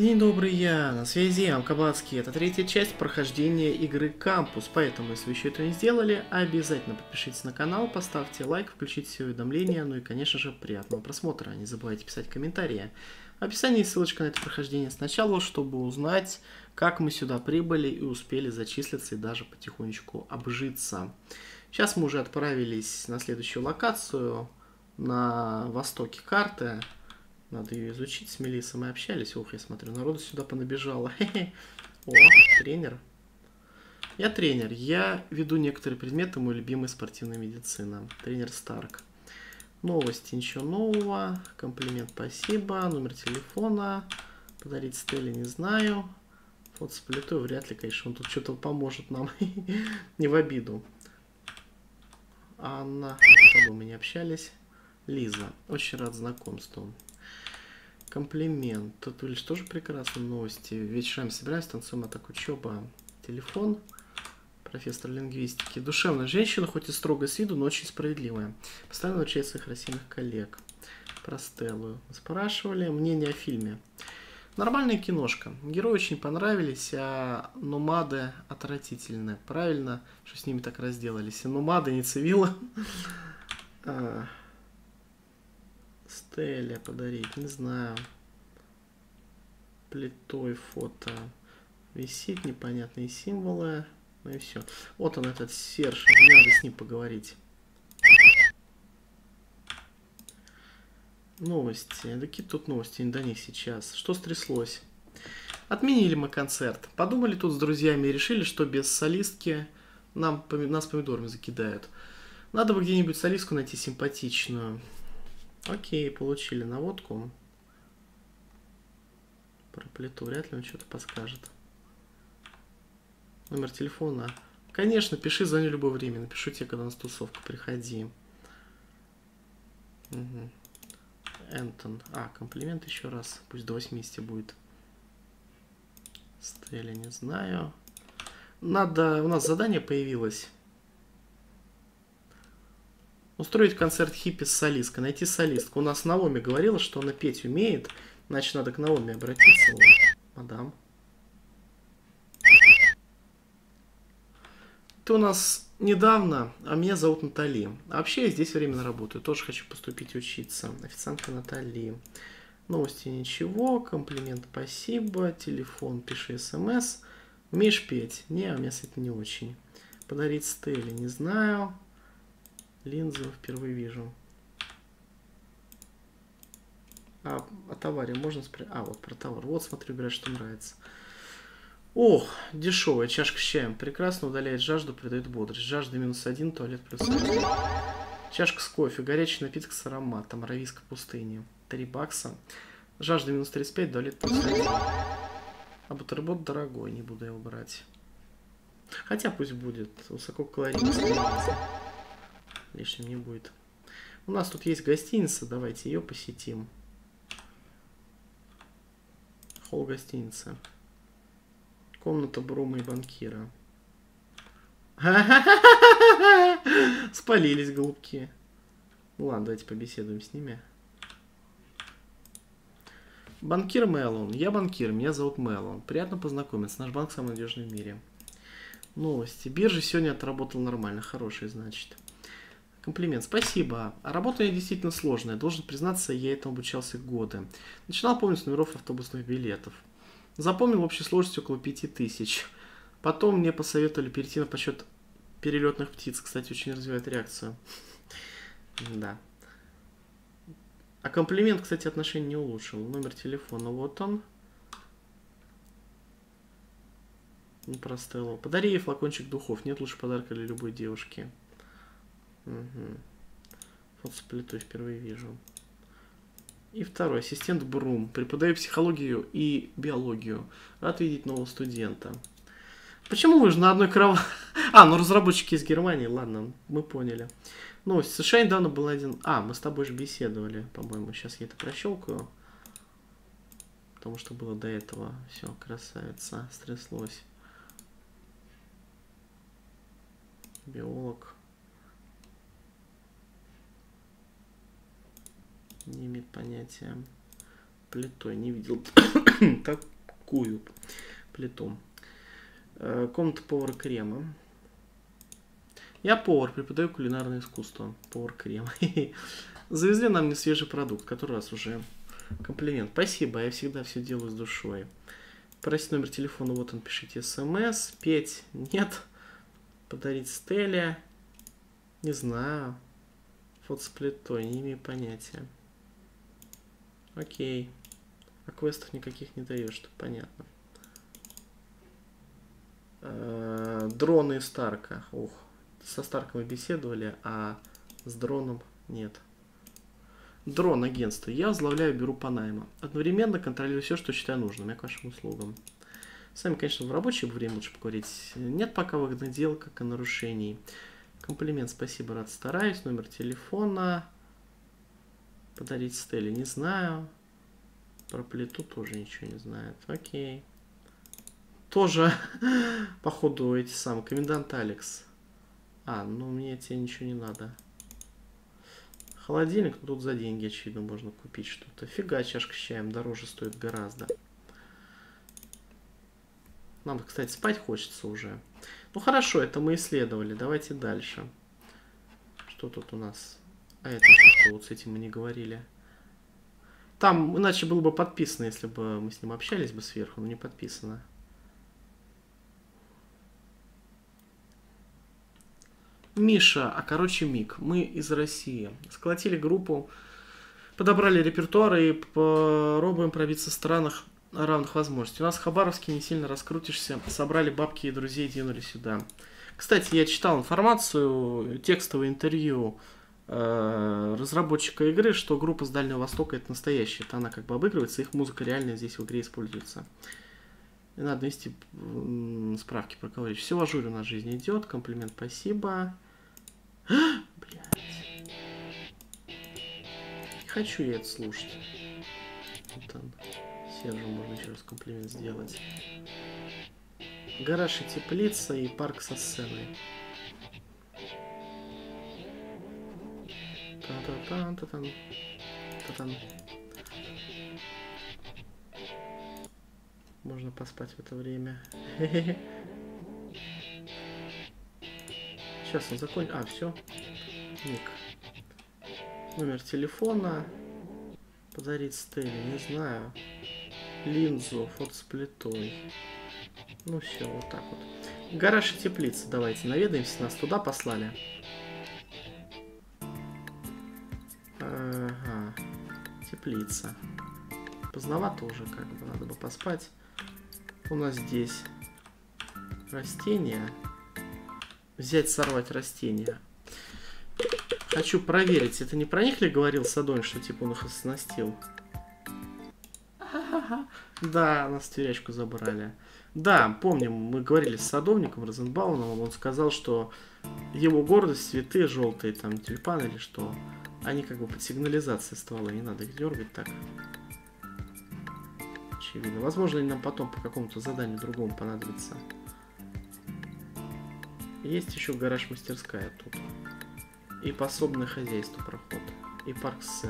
День добрый, я на связи, Алкабацкий. Это третья часть прохождения игры Кампус, поэтому, если вы еще это не сделали, обязательно подпишитесь на канал, поставьте лайк, включите все уведомления, ну и, конечно же, приятного просмотра. Не забывайте писать комментарии. В описании ссылочка на это прохождение сначала, чтобы узнать, как мы сюда прибыли и успели зачислиться и даже потихонечку обжиться. Сейчас мы уже отправились на следующую локацию, на востоке карты, надо ее изучить. С Мелиссой мы общались. Ух, я смотрю, народу сюда понабежало. О, тренер. Я тренер. Я веду некоторые предметы, мой любимый спортивная медицина. Тренер Старк. Новости, ничего нового. Комплимент, спасибо. Номер телефона. Подарить Стелле, не знаю. Вот с плитой вряд ли, конечно, он тут что-то поможет нам. не в обиду. Анна, с тобой мы не общались. Лиза, очень рад знакомству. Комплимент. Тут лишь тоже прекрасные новости. Вечером собираемся, танцуем, а так учеба. Телефон. Профессор лингвистики. Душевная женщина, хоть и строгая с виду, но очень справедливая. Постоянно учает своих российских коллег. Про Стеллу. Спрашивали мнение о фильме. Нормальная киношка. Герои очень понравились, а номады отвратительные. Правильно, что с ними так разделались. И номады, не цивила. Стелле подарить, не знаю. Плитой фото. Висит непонятные символы. Ну и все. Вот он, этот Серж. Мне надо с ним поговорить. Новости. Какие тут новости, не до них сейчас. Что стряслось? Отменили мы концерт. Подумали тут с друзьями и решили, что без солистки нам, нас помидорами закидают. Надо бы где-нибудь солистку найти симпатичную. Окей, получили наводку. Про плиту вряд ли он что-то подскажет. Номер телефона. Конечно, пиши, звони в любое время. Напишу тебе, когда у нас тусовка, приходи. Угу. Энтон. А, комплимент еще раз. Пусть до 80 будет. Стелли, не знаю. Надо... У нас задание появилось. Устроить концерт хиппи с солисткой, найти солистку. У нас Наоми говорила, что она петь умеет, значит, надо к Наоми обратиться. Мадам. Ты у нас недавно, а меня зовут Натали. А вообще я здесь временно работаю, тоже хочу поступить учиться. Официантка Натали. Новости ничего, комплимент спасибо, телефон, пиши смс. Умеешь петь? Не, у меня с этим не очень. Подарить Стелле, не знаю. Линзу впервые вижу. А о товаре можно спросить? А, вот про товар. Вот, смотрю, говорят, что нравится. Ох, дешевая чашка с чаем. Прекрасно удаляет жажду, придает бодрость. Жажда минус один, туалет плюс один. Чашка с кофе, горячий напиток с ароматом, аравийской пустыни. 3 бакса. Жажда минус 35, туалет плюс один. А бутерброд дорогой, не буду его брать. Хотя пусть будет, высококалорийный лишним не будет. У нас тут есть гостиница, давайте ее посетим. Холл гостиницы. Комната Брума и банкира. Спалились голубки. Ну ладно, давайте побеседуем с ними. Банкир Мелон. Я банкир, меня зовут Мелон. Приятно познакомиться. Наш банк самый надежный в мире. Новости. Биржа сегодня отработала нормально. Хороший, значит. Комплимент. Спасибо. Работа действительно сложная. Должен признаться, я этому обучался годы. Начинал помнить с номеров автобусных билетов. Запомнил в общей сложности около 5000. Потом мне посоветовали перейти на подсчет перелетных птиц. Кстати, очень развивает реакцию. Да. А комплимент, кстати, отношения не улучшил. Номер телефона, вот он. Не простело. Подари ей флакончик духов. Нет лучше подарка для любой девушки. Угу. Вот с плитой впервые вижу. И второй, ассистент Брум. Преподаю психологию и биологию. Рад видеть нового студента. Почему мы же на одной кровати? А, ну разработчики из Германии, ладно, мы поняли. Ну, в США недавно был один... А, мы с тобой же беседовали, по-моему. Сейчас я это прощелкаю. Потому что было до этого. Все, красавица, стряслось. Биолог. Не имеет понятия. Плитой не видел. такую плиту. Э, комната повара крема. Я повар, преподаю кулинарное искусство. Повар крема. Завезли нам не свежий продукт, который раз уже комплимент. Спасибо, я всегда все делаю с душой. Просить номер телефона, вот он, пишите смс. Петь, нет. Подарить Стелле, не знаю. Фото с плитой, не имею понятия. Окей. А квестов никаких не даешь, понятно. Э -э дроны из Старка. Ух, со Старком мы беседовали, а с дроном нет. Дрон агентство. Я возглавляю бюро по найму. Одновременно контролирую все, что считаю нужным. Я к вашим услугам. С вами, конечно, в рабочее время лучше поговорить. Нет пока выгодных дел, как и нарушений. Комплимент, спасибо, рад стараюсь. Номер телефона. Подарить Стелле, не знаю. Про плиту тоже ничего не знает. Окей. Тоже, походу, эти самые. Комендант Алекс. А, ну мне тебе ничего не надо. Холодильник, ну, тут за деньги, очевидно, можно купить что-то. Фига, чашка с чаем дороже стоит гораздо. Нам, кстати, спать хочется уже. Ну хорошо, это мы исследовали. Давайте дальше. Что тут у нас? А это что? Вот с этим мы не говорили. Там, иначе было бы подписано, если бы мы с ним общались бы сверху, но не подписано. Миша, а короче Мик, мы из России. Сколотили группу, подобрали репертуар и попробуем пробиться в странах равных возможностей. У нас в Хабаровске не сильно раскрутишься. Собрали бабки и друзей, двинули сюда. Кстати, я читал информацию, текстовое интервью разработчика игры, что группа с Дальнего Востока это настоящая. Это она как бы обыгрывается, их музыка реально здесь в игре используется. И надо вести справки про кого Все в ажуре у нас жизнь идет. Комплимент, спасибо. Блять. Хочу я это слушать. Вот он. Сержу можно еще раз комплимент сделать. Гараж и теплица и парк со сценой. Та-та-та, та-там. Та-там. Можно поспать в это время. Сейчас он закончит. А, все. Ник. Номер телефона. Подарить Стелле, не знаю линзу фото с плитой. Ну все, вот так вот. Гараж и теплица, давайте наведаемся, нас туда послали. Теплица. Поздновато уже, как бы, надо бы поспать. У нас здесь растения. Взять, сорвать растения. Хочу проверить, это не про них ли говорил Садонь, что типа он их оснастил? Да, нас тюрячку забрали. Да, помним, мы говорили с садовником Розенбауном, он сказал, что его гордость, цветы желтые, там, тюльпаны или что, они как бы под сигнализацией ствола, не надо их дергать так. Очевидно. Возможно, они нам потом по какому-то заданию другому понадобятся. Есть еще гараж-мастерская тут. И пособное хозяйство проход. И парк с.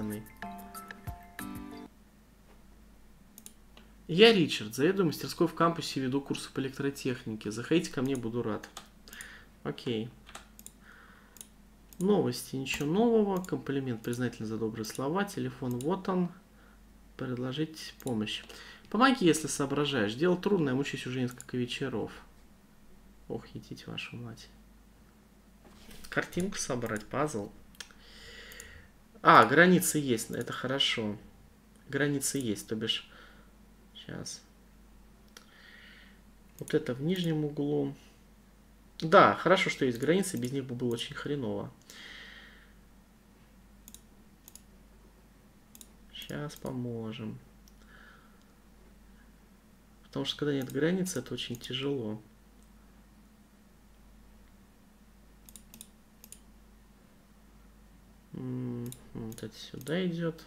Я Ричард, заведую мастерской в кампусе, веду курсы по электротехнике. Заходите ко мне, буду рад. Окей. Новости, ничего нового. Комплимент признательно за добрые слова. Телефон вот он. Предложить помощь. Помоги, если соображаешь. Дело трудное, мучаюсь уже несколько вечеров. Ох, едите вашу мать. Картинку собрать, пазл. А, границы есть, это хорошо. Границы есть, то бишь Сейчас. Вот это в нижнем углу. Да, хорошо, что есть границы, без них бы было очень хреново. Сейчас поможем. Потому что когда нет границ, это очень тяжело. Вот это сюда идет.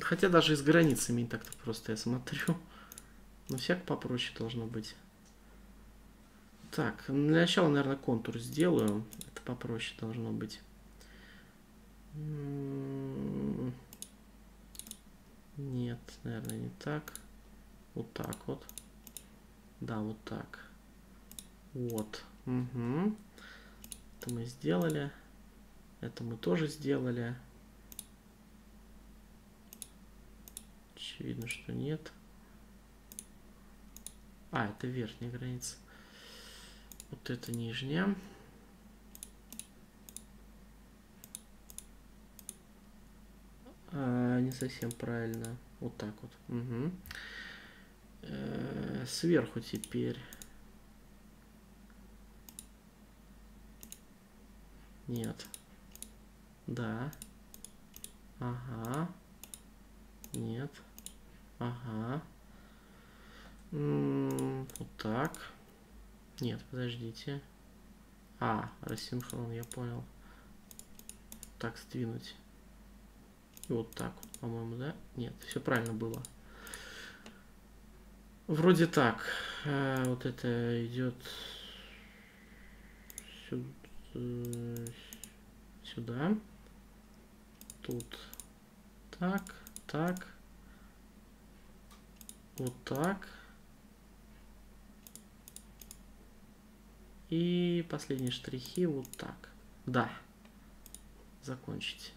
Хотя даже и с границами не так-то просто я смотрю. Но всяк попроще должно быть. Так, для начала, наверное, контур сделаю. Это попроще должно быть. М, Нет, наверное, не так. Вот так вот. Да, вот так. Вот. Угу. Это мы сделали. Это мы тоже сделали. Очевидно, что нет. А, это верхняя граница. Вот это нижняя. А, не совсем правильно. Вот так вот. Угу. Э, сверху теперь. Нет. Да. Ага. Нет. Ага. М, Вот так. Нет, подождите. А, рассинхрон, я понял. Так сдвинуть. И вот так по-моему, да? Нет, все правильно было. Вроде так. Э, Вот это идет сю- сюда. Тут так, так. Вот так. И последние штрихи вот так. Да. Закончить.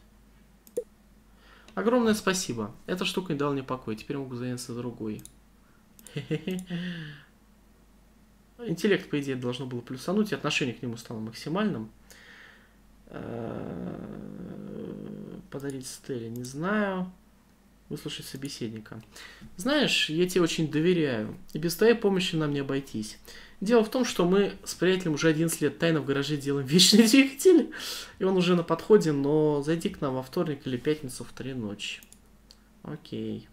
Огромное спасибо. Эта штука не дала мне покоя. Теперь могу заняться другой. Интеллект, по идее, должно было плюсануть, и отношение к нему стало максимальным. Э, Подарить Стелле, не знаю. Выслушать собеседника. Знаешь, я тебе очень доверяю, и без твоей помощи нам не обойтись. Дело в том, что мы с приятелем уже 11 лет тайно в гараже делаем вечный двигатель, и он уже на подходе, но зайди к нам во вторник или пятницу в 3 ночи. Окей.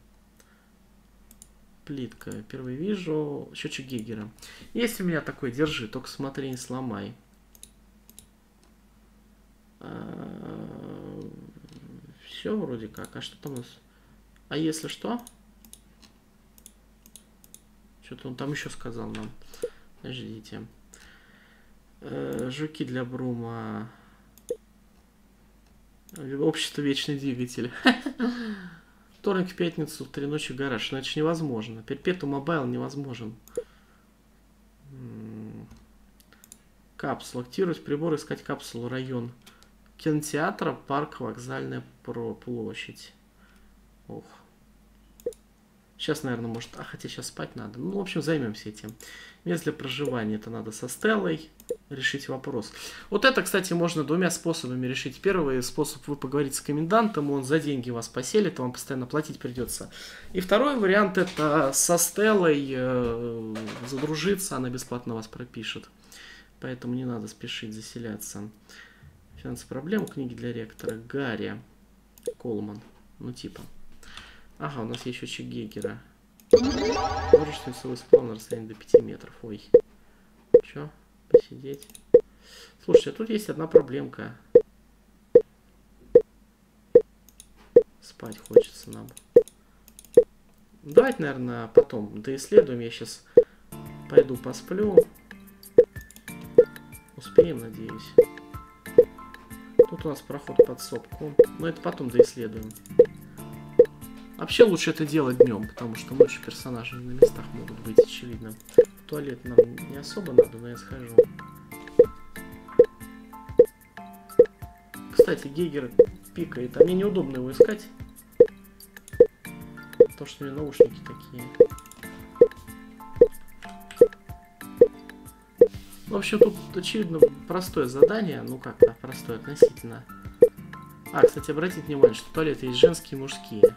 Плитка. Первый вижу. Счетчик Гегера. Есть у меня такой, держи, только смотри, не сломай. Все вроде как. А что там у нас? А если что? Что-то он там еще сказал нам. Подождите. Э, жуки для Брума. Общество Вечный Двигатель. Вторник в пятницу, три ночи гараж. Но же невозможно. Перпету мобайл невозможен. Капсула. Активировать прибор, искать капсулу, район. Кинотеатра, парк, вокзальная площадь. Ох. Сейчас, наверное, может... А, хотя сейчас спать надо. Ну, в общем, займемся этим. Место для проживания. Это надо со Стеллой решить вопрос. Вот это, кстати, можно двумя способами решить. Первый способ вы поговорить с комендантом, он за деньги вас поселит, вам постоянно платить придется. И второй вариант это со Стеллой э, задружиться, она бесплатно вас пропишет. Поэтому не надо спешить заселяться. Финансовые проблемы, книги для ректора. Гарри Колман. Ну, типа. Ага, у нас есть счетчик Гегера. Множественный свой сплав на расстоянии до 5 метров. Ой. Чё? Посидеть. Слушайте, а тут есть одна проблемка. Спать хочется нам. Давайте, наверное, потом доисследуем. Я сейчас пойду посплю. Успеем, надеюсь. Тут у нас проход под сопку. Но это потом доисследуем. Вообще лучше это делать днем, потому что ночью персонажи на местах могут быть, очевидно. Туалет нам не особо надо, но я схожу. Кстати, Гейгер пикает, а мне неудобно его искать. То, что у меня наушники такие. В общем, тут, очевидно, простое задание. Ну как-то простое относительно. А, кстати, обратите внимание, что туалеты есть женские и мужские.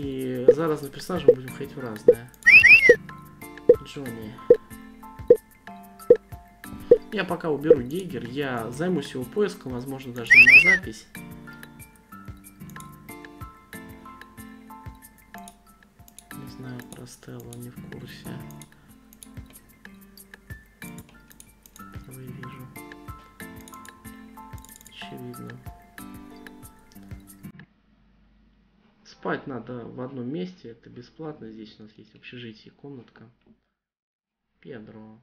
И за разные персонажи мы будем ходить в разные. Джонни. Я пока уберу Гейгер, я займусь его поиском, возможно, даже на запись. спать надо в одном месте, это бесплатно. Здесь у нас есть общежитие, комнатка. Педро.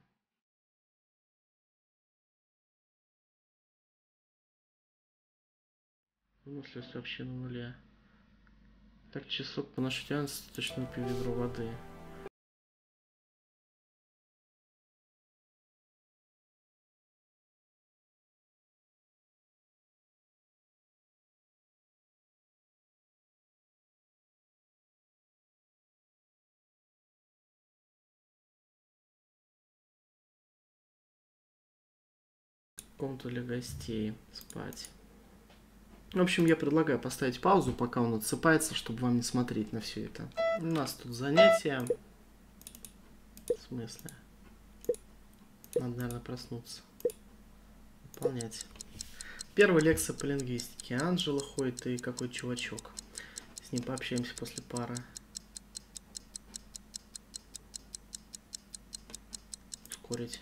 Выносливость вообще на нуле. Так, часок по нашей точно пью ведро воды. Комнату для гостей спать. В общем, я предлагаю поставить паузу, пока он отсыпается, чтобы вам не смотреть на все это. У нас тут занятия. В смысле? Надо, наверное, проснуться. Выполнять. Первая лекция по лингвистике. Анжела ходит и какой чувачок. С ним пообщаемся после пары. Ускорить.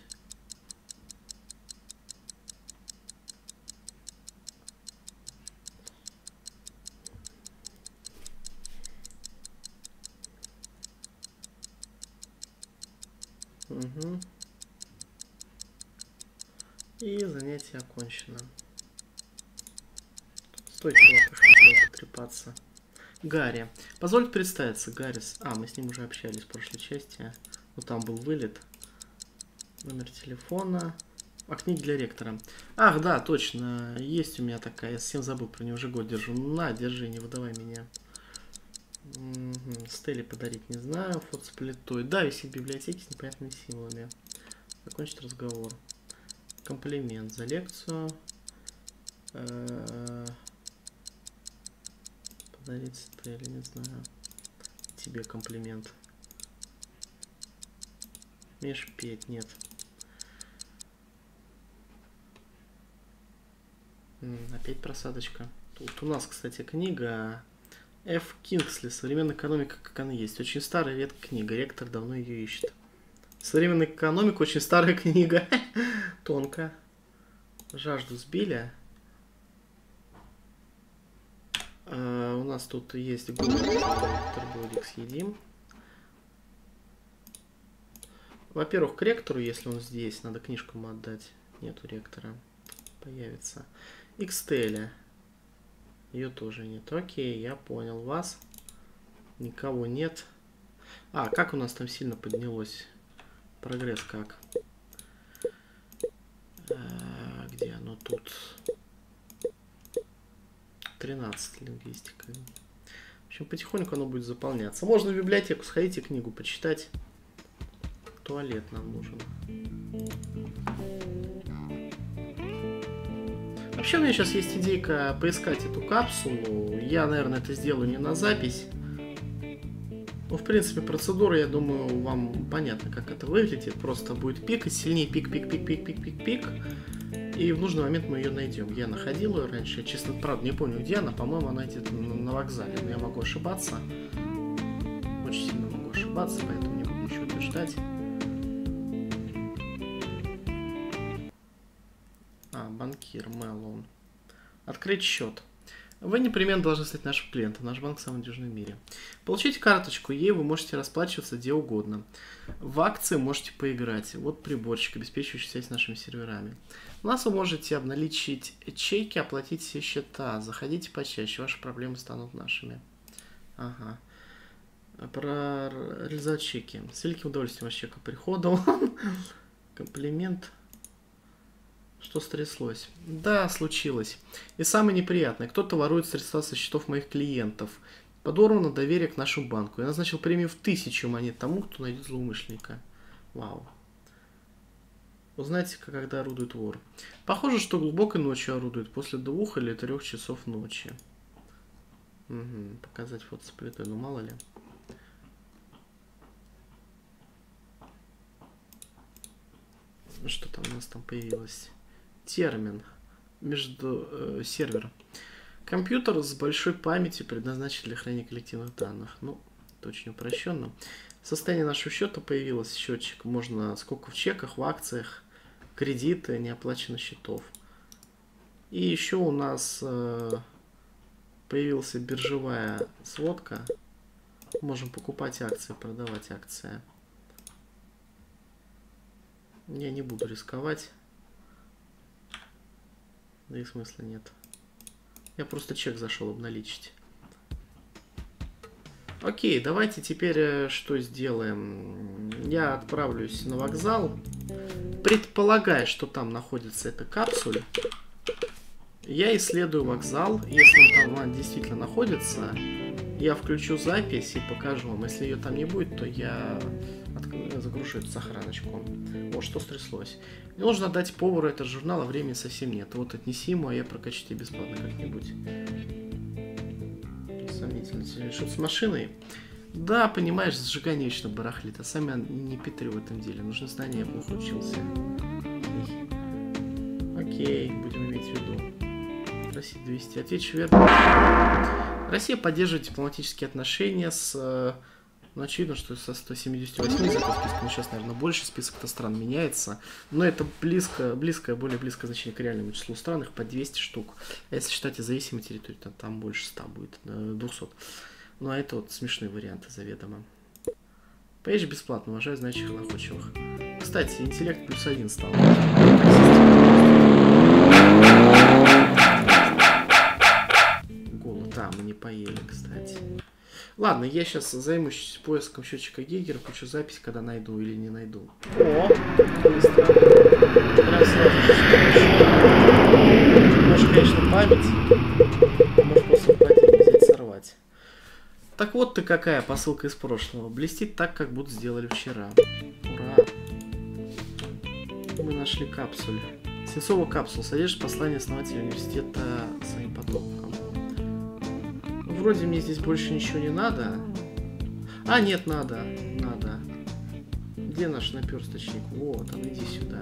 Занятие окончено. Стой, чувак, я хотел потрепаться. Гарри. Позвольте представиться, Гаррис. А, мы с ним уже общались в прошлой части. Вот там был вылет. Номер телефона. А книги для ректора. Ах, да, точно. Есть у меня такая. Я совсем забыл про нее уже год держу. На, держи, не выдавай меня. Угу. Стелли подарить не знаю. Фото с плитой. Да, висит в библиотеке с непонятными символами. Закончить разговор. Комплимент за лекцию. Э, подарить Стелли, не знаю. Тебе комплимент. Меш петь, нет. Опять просадочка. Тут у нас, кстати, книга Ф. Кингсли. Современная экономика, как она есть. Очень старая редкая книга. Ректор давно ее ищет. Современная экономика очень старая книга. Тонко. Жажду сбили. А, у нас тут есть бутербродик съедим. Во-первых, к ректору, если он здесь, надо книжку ему отдать. Нету ректора. Появится. Xtele. Ее тоже нет. Окей, я понял вас. Никого нет. А, как у нас там сильно поднялось? Прогресс как? А, где оно тут? 13 лингвистика. В общем, потихоньку оно будет заполняться. Можно в библиотеку сходить и книгу почитать. Туалет нам нужен. Вообще у меня сейчас есть идейка поискать эту капсулу. Я, наверное, это сделаю не на запись. Ну, в принципе, процедура, я думаю, вам понятно, как это выглядит. Просто будет пикать сильнее, пик, пик, пик, пик, пик, пик, пик. И в нужный момент мы ее найдем. Я находил ее раньше, я, честно, правда, не помню, где она. По-моему, она где-то на, вокзале, но я могу ошибаться. Очень сильно могу ошибаться, поэтому не буду ничего утверждать. банкир Мэллоун. Открыть счет. Вы непременно должны стать нашим клиентом. Наш банк самый надежный в мире. Получите карточку, ей вы можете расплачиваться где угодно. В акции можете поиграть. Вот приборчик, обеспечивающий связь с нашими серверами. У нас вы можете обналичить чеки, оплатить все счета. Заходите почаще, ваши проблемы станут нашими. Ага. Про реализовать чеки. С великим удовольствием ваш чек прихода. Комплимент. Что стряслось? Да, случилось. И самое неприятное, кто-то ворует средства со счетов моих клиентов. Подорвано доверие к нашему банку. Я назначил премию в тысячу монет тому, кто найдет злоумышленника. Вау. Узнайте, когда орудует вор. Похоже, что глубокой ночью орудует, после двух или трех часов ночи. Угу, показать фото с плитой, ну мало ли. Что там у нас там появилось? Термин между э, сервер. Компьютер с большой памятью предназначен для хранения коллективных данных. Ну, это очень упрощенно. В состоянии нашего счета появился счетчик. Можно сколько в чеках, в акциях, кредиты, неоплаченных счетов. И еще у нас э, появилась биржевая сводка. Можем покупать акции, продавать акции. Я не буду рисковать. Да и смысла нет. Я просто чек зашел обналичить. Окей, давайте теперь э, что сделаем. Я отправлюсь на вокзал. Предполагая, что там находится эта капсуля, я исследую вокзал. Если он там действительно находится, я включу запись и покажу вам. Если ее там не будет, то я загрушу эту сохраночку. Вот что стряслось. Мне нужно отдать повару этот журнал, а времени совсем нет. Вот отнеси ему, а я прокачу тебе бесплатно как-нибудь. Сомнительно. Что с машиной? Да, понимаешь, зажигание вечно барахлит, а сами не Петрю в этом деле. Нужно знание, я плохо учился. Окей, будем иметь в виду. Россия 200. Отвечу верно. Россия поддерживает дипломатические отношения с э, ну, очевидно, что со 178 из списка, ну, сейчас, наверное, больше список-то стран меняется. Но это близко, близкое, более близкое значение к реальному числу стран, их по 200 штук. А если считать независимые территории, то там больше 100 будет, 200. Ну, а это вот смешные варианты заведомо. Поешь бесплатно, уважаю знающих находчивых. Кстати, интеллект плюс один стал. Ладно, я сейчас займусь поиском счетчика Гейгера, включу запись, когда найду или не найду. О, быстро. Может, конечно, память. Может, после памяти взять сорвать. Так вот ты какая посылка из прошлого. Блестит так, как будто сделали вчера. Ура. Мы нашли капсуль. Сенцова капсул содержит послание основателя университета своим потомкам вроде мне здесь больше ничего не надо. А, нет, надо. Надо. Где наш наперсточник? Вот, он, иди сюда.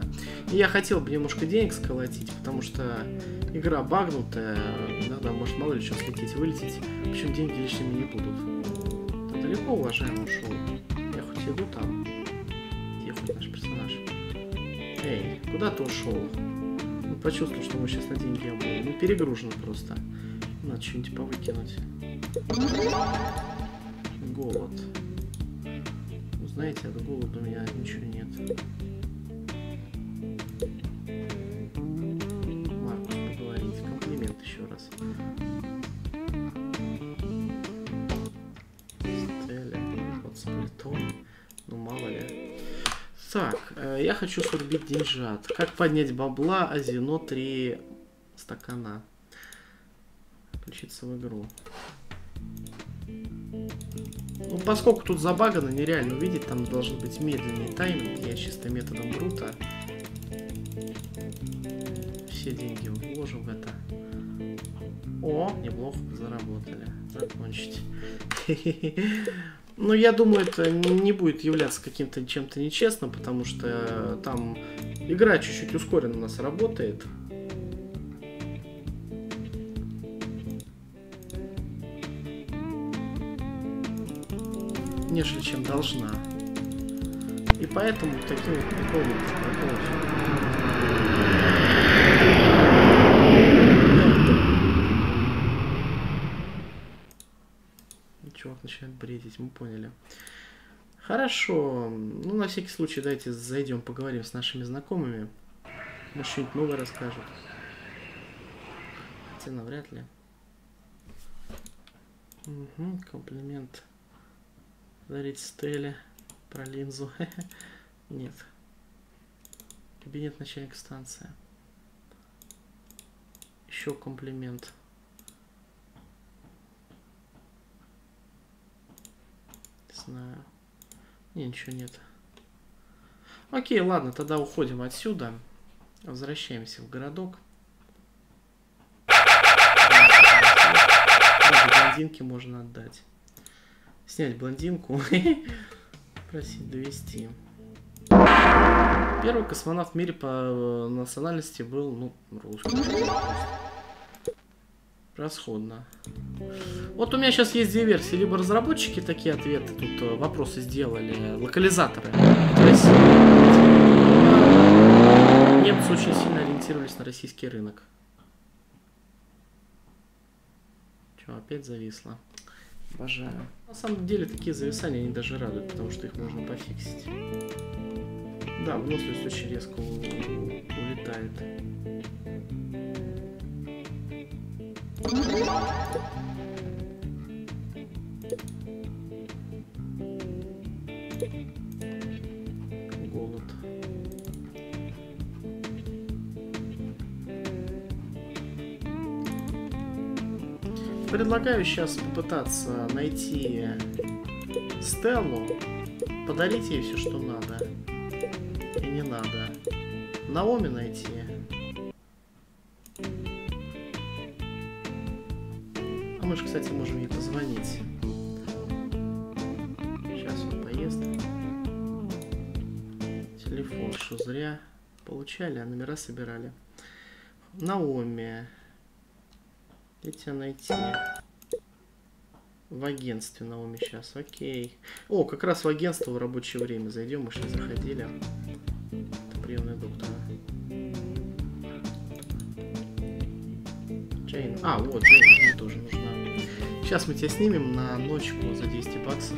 И я хотел бы немножко денег сколотить, потому что игра багнутая. Иногда может мало ли что слететь, вылететь. В общем, деньги лишними не будут. Ты далеко, уважаемый, ушел? Я хоть иду там. Где хоть наш персонаж? Эй, куда ты ушел? Ну, почувствовал, что мы сейчас на деньги обои. Ну, перегружено просто. Надо что-нибудь повыкинуть. Голод. Вы знаете, от голода у меня ничего нет. Маркус, поговорить. Комплимент еще раз. Стеля, вот сплитон. Ну, мало ли. Так, э, я хочу срубить деньжат. Как поднять бабла, Азино 3 стакана. Включиться в игру. Ну, поскольку тут забагано, нереально увидеть, там должен быть медленный тайминг. Я чисто методом брута все деньги вложим в это. О, неплохо заработали. Закончить. Ну, я думаю, это не будет являться каким-то чем-то нечестным, потому что там игра чуть-чуть ускоренно у нас работает. Нежели чем должна. И поэтому таким вот приколом Чувак начинает бредить, мы поняли. Хорошо. Ну, на всякий случай, давайте зайдем, поговорим с нашими знакомыми. Может, что-нибудь новое расскажут. Хотя навряд ли. Угу, комплимент. Дарить Стелле про линзу. Нет. Кабинет начальника станции. Еще комплимент. Не знаю. Не, ничего нет. Окей, ладно, тогда уходим отсюда. Возвращаемся в городок. Блондинки можно отдать. Снять блондинку. Просить довести. Первый космонавт в мире по э, национальности был, ну, русский. Расходно. Вот у меня сейчас есть две версии. Либо разработчики такие ответы, тут э, вопросы сделали, локализаторы. Немцы очень сильно ориентировались на российский рынок. Че, опять зависло? Обожаю. На самом деле такие зависания, они даже радуют, потому что их можно пофиксить. Да, выносливость очень резко улетает. Предлагаю сейчас попытаться найти Стеллу, подарить ей все, что надо. И не надо. Наоми найти. А мы же, кстати, можем ей позвонить. Сейчас он поест. Телефон, что зря получали, а номера собирали. Наоми. Где тебя найти? В агентстве Наоми сейчас, окей. О, как раз в агентство в рабочее время зайдем, мы сейчас заходили. Это приемная доктора. Джейн. А, вот, Джейн, мне тоже нужна. Сейчас мы тебя снимем на ночку за 200 баксов.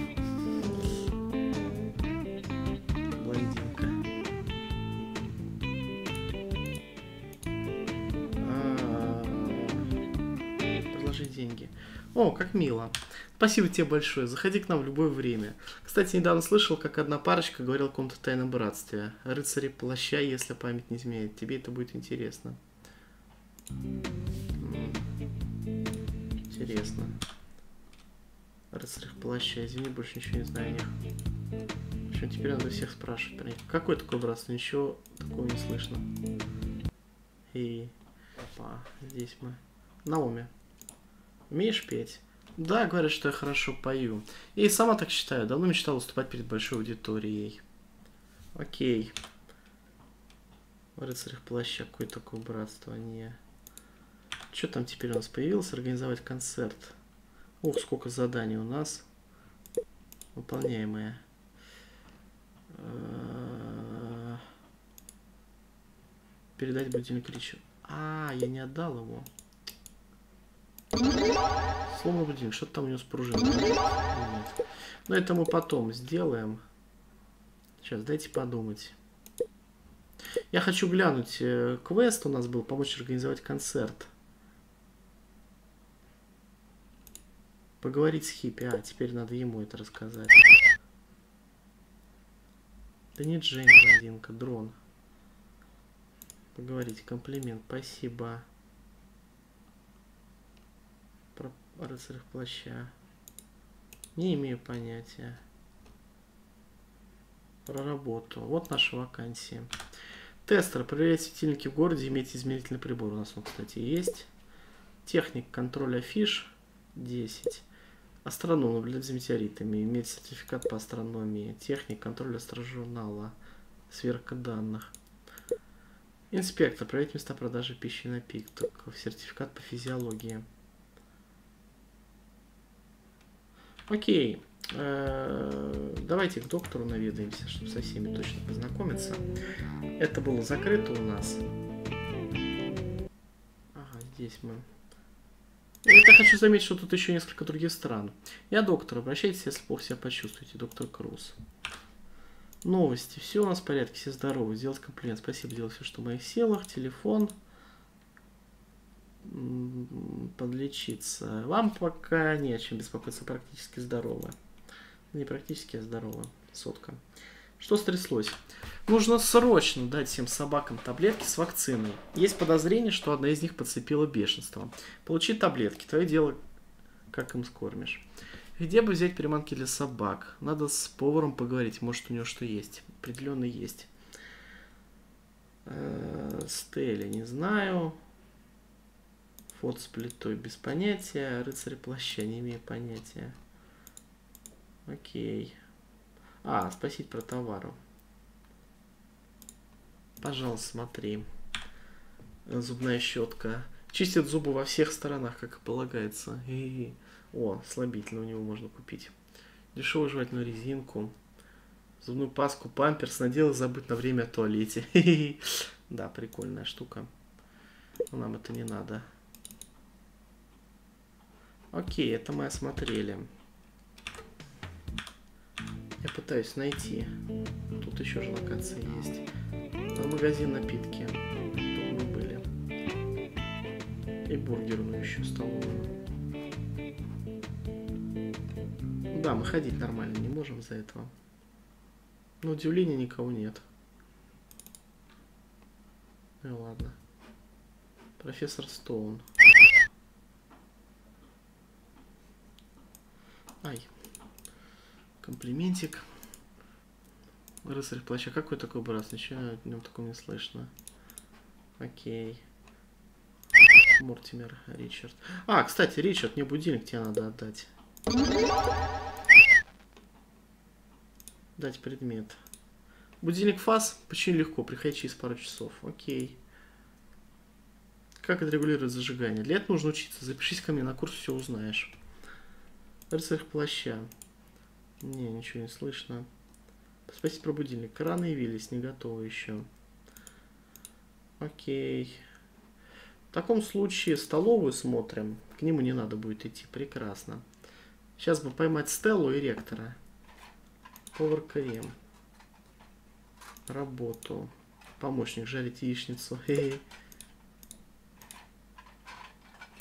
О, как мило. Спасибо тебе большое. Заходи к нам в любое время. Кстати, недавно слышал, как одна парочка говорила о каком-то тайном братстве. Рыцари плаща, если память не изменяет. Тебе это будет интересно. Интересно. Рыцарях плаща. Извини, больше ничего не знаю о них. В общем, теперь надо всех спрашивать про них. Какое такое братство? Ничего такого не слышно. И... Опа, здесь мы. Наоми. Умеешь петь? Да, говорят, что я хорошо пою. И сама так считаю. Давно мечтала выступать перед большой аудиторией. Окей. В рыцарях плаща какое такое братство, не. Что там теперь у нас появилось? Организовать концерт. Ух, сколько заданий у нас. Выполняемые. Передать будильник Ричу. А, я не отдал его. Словно будильник, что-то там у него с пружиной. Нет. Но это мы потом сделаем. Сейчас, дайте подумать. Я хочу глянуть. э, Квест у нас был, помочь организовать концерт. Поговорить с Хиппи. А, теперь надо ему это рассказать. Да нет, Жень, блондинка, дрон. Поговорить, комплимент, спасибо. Про рыцарях плаща. Не имею понятия. Про работу. Вот наша вакансия. Тестер. Проверять светильники в городе, иметь измерительный прибор. У нас он, кстати, есть. Техник контроля фиш 10. Астроном наблюдать за метеоритами. Иметь сертификат по астрономии. Техник контроля астрожурнала. Сверка данных. Инспектор. Проверять места продажи пищи и напитков. Сертификат по физиологии. Окей. Э, Давайте к доктору наведаемся, чтобы со всеми точно познакомиться. Это было закрыто у нас. Ага, здесь мы. Я хочу заметить, что тут еще несколько других стран. Я доктор, обращайтесь, если плохо себя почувствуете, доктор Круз. Новости. Все у нас в порядке, все здоровы. Сделать комплимент. Спасибо, делать все, что в моих силах. Телефон. Подлечиться. Вам пока не о чем беспокоиться, практически здоровы. Не практически, а здорово. Сотка. Что стряслось? Нужно срочно дать всем собакам таблетки с вакциной. Есть подозрение, что одна из них подцепила бешенство. Получи таблетки. Твое дело, как им скормишь. Где бы взять приманки для собак? Надо с поваром поговорить. Может, у него что есть. Определенно есть. Э, Стелли, не знаю. Фот с плитой без понятия. Рыцарь плаща, не имею понятия. Окей. А, спросить про товару. Пожалуйста, смотри. Зубная щетка. Чистит зубы во всех сторонах, как и полагается. И... О, слабительно у него можно купить. Дешевую жевательную резинку. Зубную паску, памперс. Надел забыть на время о туалете. Да, прикольная штука. Но нам это не надо. Окей, это мы осмотрели. Я пытаюсь найти. Тут еще же локация есть. А магазин напитки. Тут мы были. И бургерную еще столовую. Да, мы ходить нормально не можем за этого. Но удивления никого нет. Ну ладно. Профессор Стоун. Ай. Комплиментик. Рыцарь плаща. Какой такой брат? Ничего о нем такого не слышно. Окей. Мортимер, Ричард. А, кстати, Ричард, мне будильник тебе надо отдать. Дать предмет. Будильник фаз почти легко, приходи через пару часов. Окей. Как отрегулировать зажигание? Для этого нужно учиться. Запишись ко мне на курс, все узнаешь. Рыцарь плаща. Не, ничего не слышно. Спросить про будильник. Рано явились, не готовы еще. Окей. В таком случае столовую смотрим. К нему не надо будет идти. Прекрасно. Сейчас бы поймать Стеллу и ректора. Повар Крем. Работу. Помощник жарить яичницу. Хе -хе.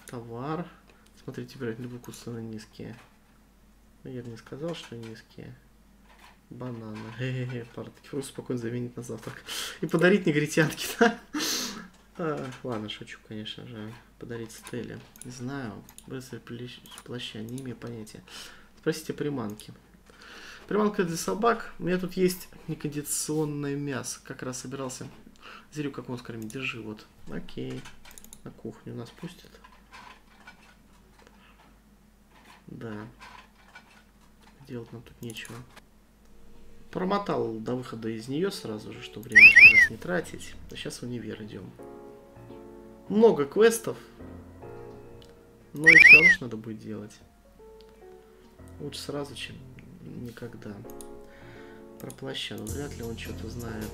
Товар. Смотрите, вероятно, вкусы низкие. Но я бы не сказал, что низкие. Бананы. Хе-хе-хе. Пара таких спокойно заменить на завтрак. И подарить негритянки, да? А, ладно, шучу, конечно же. Подарить Стелле. Не знаю. Рыцарь плаща, не имею понятия. Спросите приманки. Приманка для собак. У меня тут есть некондиционное мясо. Как раз собирался зверю как он скормить. Держи, вот. Окей. На кухню нас пустят. Да. Делать нам тут нечего. Промотал до выхода из нее сразу же, чтобы время сейчас не тратить. А сейчас в универ идем. Много квестов. Но их все надо будет делать. Лучше сразу, чем никогда. Про плаща, но вряд ли он что-то знает.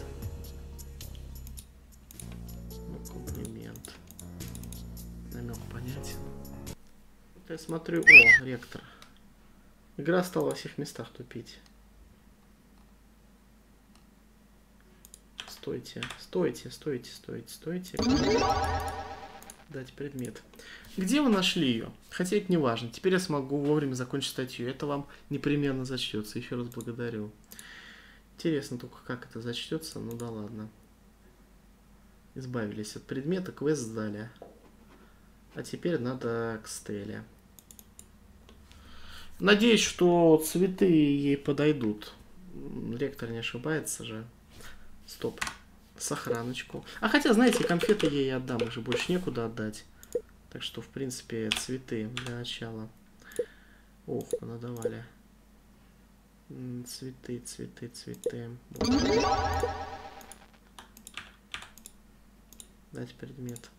Ну, комплимент. Намек понятен. Я смотрю, о, ректор. Игра стала во всех местах тупить. Стойте, стойте, стойте, стойте, стойте. Дать предмет. Где вы нашли ее? Хотя это не важно. Теперь я смогу вовремя закончить статью. Это вам непременно зачтется. Еще раз благодарю. Интересно только, как это зачтется. Ну да ладно. Избавились от предмета, квест сдали. А теперь надо к Стелле. Надеюсь, что цветы ей подойдут. Ректор не ошибается же. Стоп. Сохраночку. А хотя, знаете, конфеты я ей отдам, их же больше некуда отдать. Так что, в принципе, цветы для начала. Ох, надавали. Цветы, цветы, цветы. Дать предмет.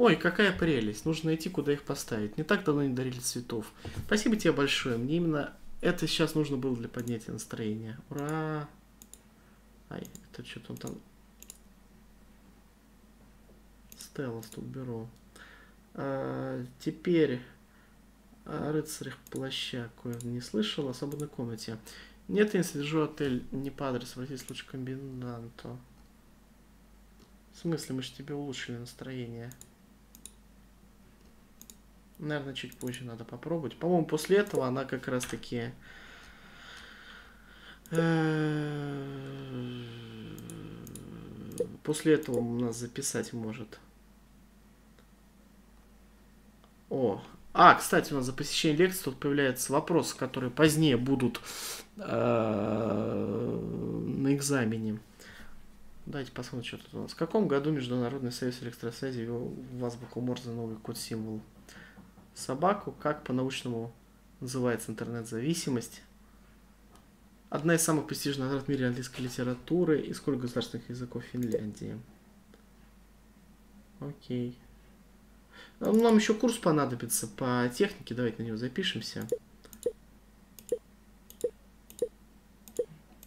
Ой, какая прелесть. Нужно найти, куда их поставить. Не так давно не дарили цветов. Спасибо тебе большое. Мне именно это сейчас нужно было для поднятия настроения. Ура! Ай, это что-то там... Стеллас тут беру. А, теперь о рыцарях плаща кое не слышал о свободной комнате. Нет, я не содержу отель не по адресу, обратись лучше к комбинанту. В смысле, мы же тебе улучшили настроение. Наверное, чуть позже надо попробовать. По-моему, после этого она как раз-таки... Э, после этого у нас записать может. О, а, кстати, у нас за посещение лекции тут появляются вопросы, которые позднее будут э, на экзамене. Давайте посмотрим, что тут у нас. В каком году Международный союз электросвязи ввел в азбуку Морзе новый код-символ? Собаку, как по-научному называется интернет-зависимость. Одна из самых престижных наград в мире английской литературы и сколько государственных языков Финляндии. Окей. Нам еще курс понадобится по технике. Давайте на него запишемся.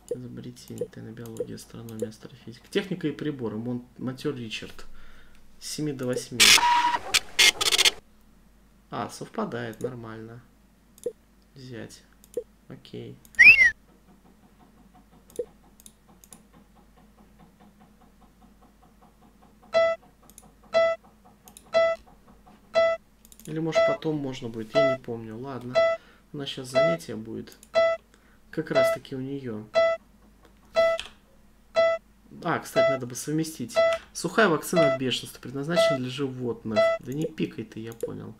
Изобретение, биология, астрономия, астрофизика. Техника и приборы. Мон... Матер Ричард. С 7 до 8. А, совпадает, нормально. Взять. Окей. Или может потом можно будет, я не помню. Ладно, у нас сейчас занятие будет. Как раз таки у нее. А, кстати, надо бы совместить. Сухая вакцина от бешенства предназначена для животных. Да не пикай ты, я понял.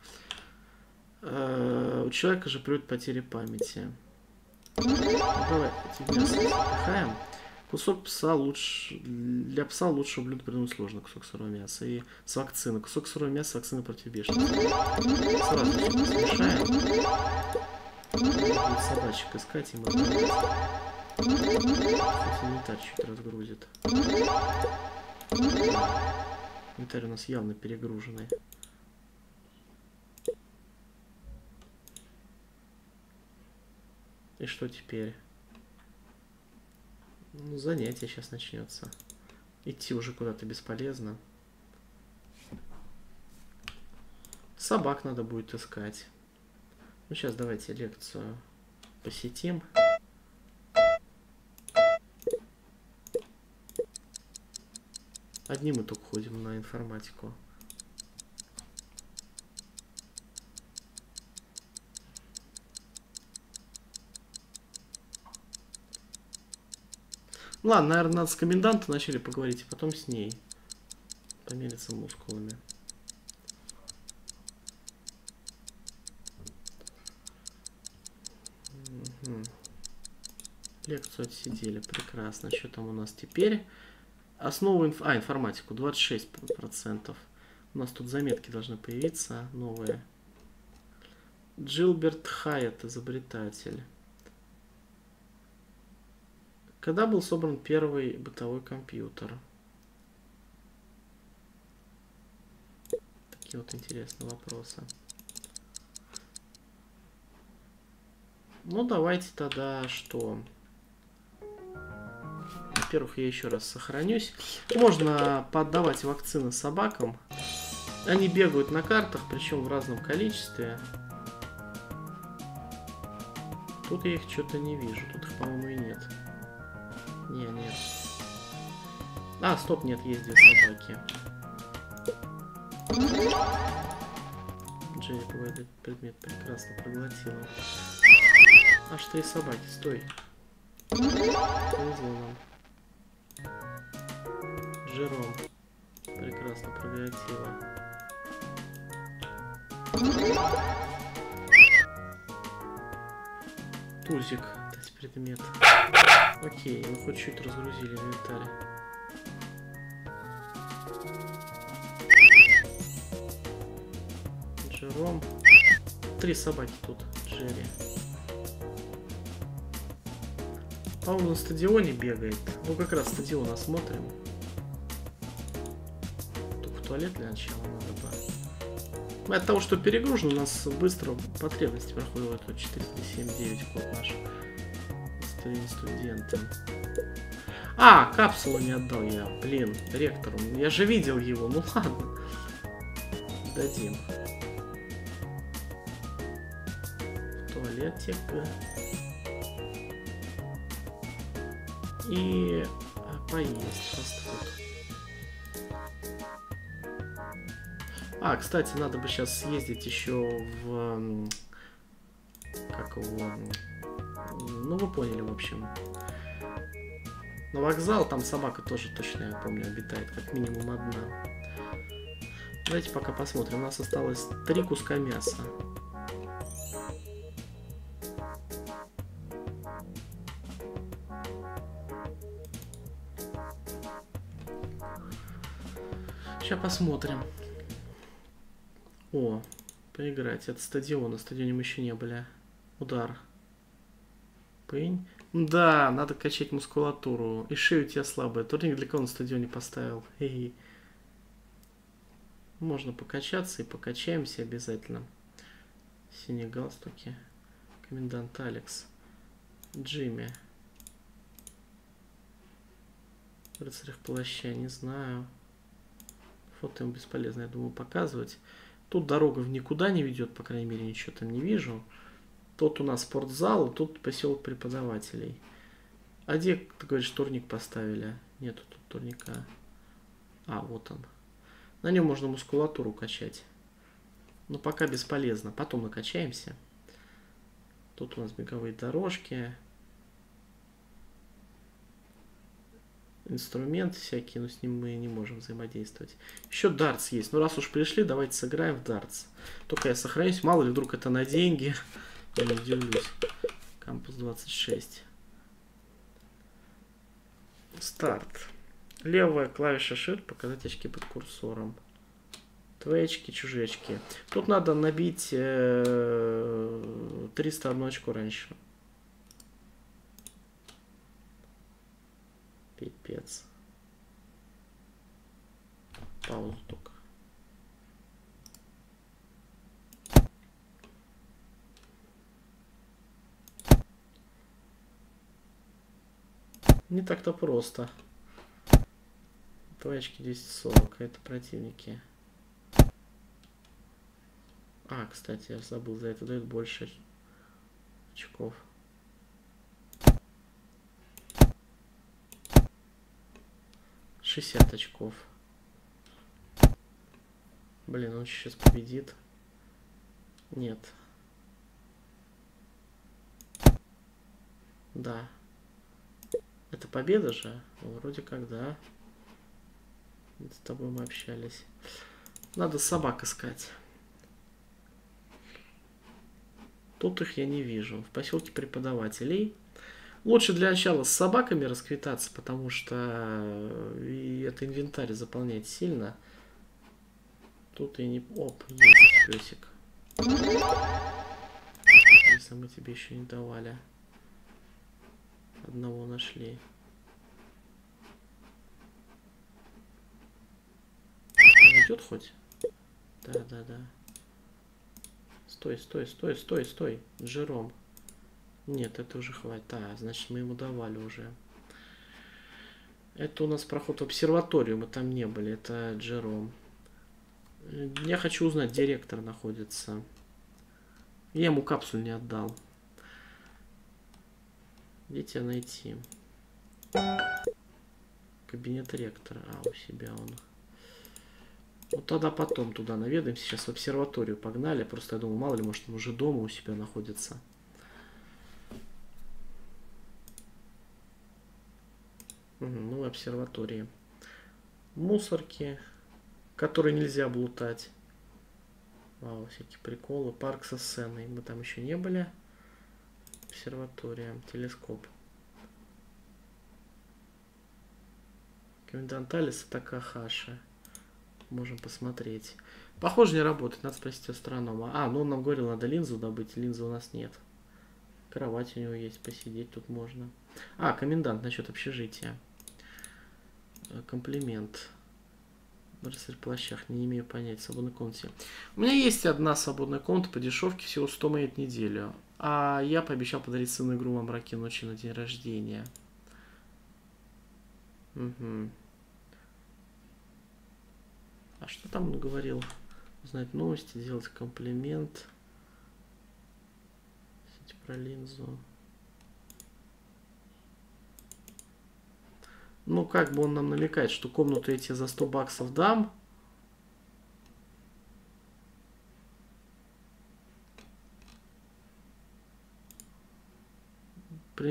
Э, у человека же придет потеря памяти. Давай эти. Кусок пса лучше... Для пса лучше блюдо придумать сложно, кусок сырого мяса. И с вакцины. Кусок сырого мяса, вакцины против бешенства. Сразу собачек искать и мы Инвентарь чуть разгрузит. Инвентарь у нас явно перегруженный. И что теперь? Ну, занятие сейчас начнется. Идти уже куда-то бесполезно. Собак надо будет искать. Ну, сейчас давайте лекцию посетим. Одни мы только ходим на информатику. Ладно, наверное, надо с комендантом начали поговорить, а потом с ней. Помериться мускулами. Угу. Лекцию отсидели. Прекрасно. Что там у нас теперь? Основу инф... А, информатику 26%. У нас тут заметки должны появиться новые. Джилберт Хайет, изобретатель. Когда был собран первый бытовой компьютер? Такие вот интересные вопросы. Ну, давайте тогда что? Во-первых, я еще раз сохранюсь. Можно поддавать вакцины собакам. Они бегают на картах, причем в разном количестве. Тут я их что-то не вижу. Тут их, по-моему, и нет. Не, нет. А, стоп, нет, есть две собаки. Джерри бывает предмет прекрасно проглотила. Аж три собаки, стой. Повезло нам. Жером. Прекрасно проглотила. Тузик. Предмет. Окей, мы хоть чуть разгрузили инвентарь. Жером. Три собаки тут, Джерри. По-моему, на стадионе бегает. Ну, как раз стадион осмотрим. Только в туалет для начала надо бы. От того, что перегружен, у нас быстро потребности проходят. Вот 479 код наш. Студенты. А, капсулу не отдал я. Блин, ректору. Я же видел его. Ну ладно. Дадим. Туалетик и а, поесть фастфуд. А, кстати, надо бы сейчас съездить еще в... Как его... Ну, вы поняли, в общем. На вокзал, там собака тоже точно, я помню, обитает, как минимум одна. Давайте пока посмотрим. У нас осталось три куска мяса. Сейчас посмотрим. О, поиграть. Это стадион. На стадионе мы еще не были. Удар. Пынь. Да, надо качать мускулатуру. И шею у тебя слабая. Турник кого на стадионе поставил? Хе Можно покачаться и покачаемся обязательно. Синие галстуки. Комендант Алекс. Джимми. В плаща, не знаю. Фото им бесполезно, я думаю, показывать. Тут дорога в никуда не ведет, по крайней мере, ничего там не вижу. Тут у нас спортзал, тут поселок преподавателей. А где, ты говоришь, турник поставили? Нету тут турника. А, вот он. На нем можно мускулатуру качать. Но пока бесполезно. Потом накачаемся. Тут у нас беговые дорожки. Инструменты всякие, но с ним мы не можем взаимодействовать. Еще дартс есть. Ну, раз уж пришли, давайте сыграем в дартс. Только я сохранюсь. Мало ли, вдруг это на деньги. Не удивлюсь. Кампус 26. Старт. Левая клавиша Shift показать очки под курсором. Твои очки, чужие очки. Тут надо набить э, 301 очко раньше. Пипец. Паузу только. Не так-то просто. Твои очки 10-40, это противники. А, кстати, я забыл, за это дают больше очков. Шестьдесят очков. Блин, он сейчас победит. Нет. Да. Это победа же? Вроде как, да. С тобой мы общались. Надо собак искать. Тут их я не вижу. В поселке преподавателей. Лучше для начала с собаками расквитаться, потому что и это инвентарь заполнять сильно. Тут и не... Оп, есть песик. Если мы тебе еще не давали. Одного нашли. идет хоть? Да, да, да. Стой, стой, стой, стой, стой. Джером. Нет, это уже хватит. А, значит, мы ему давали уже. Это у нас проход в обсерваторию, мы там не были. Это Джером. Я хочу узнать, где ректор находится. Я ему капсуль не отдал. Где тебя найти? Кабинет ректора. А, у себя он. Ну тогда потом туда наведаемся. Сейчас в обсерваторию погнали. Просто я думаю, мало ли, может он уже дома у себя находится. Ну, в обсерватории. Мусорки, которые нельзя блутать. Вау, всякие приколы. Парк со сценой. Мы там еще не были. Обсерватория. Телескоп. Комендант Алиса Такахаша. Можем посмотреть. Похоже, не работает. Надо спросить астронома. А, ну он нам говорил, надо линзу добыть. Линзы у нас нет. Кровать у него есть. Посидеть тут можно. А, комендант насчет общежития. Э, комплимент. Рыцарь в плащах. Не имею понятия. Свободной комнате. У меня есть одна свободная комната по дешевке. Всего 100 монет неделю. А я пообещал подарить сыну игру во мраке ночи на день рождения. Угу. А что там он говорил? Узнать новости, сделать комплимент. Сеть про линзу. Ну, как бы он нам намекает, что комнату я тебе за 100 баксов дам.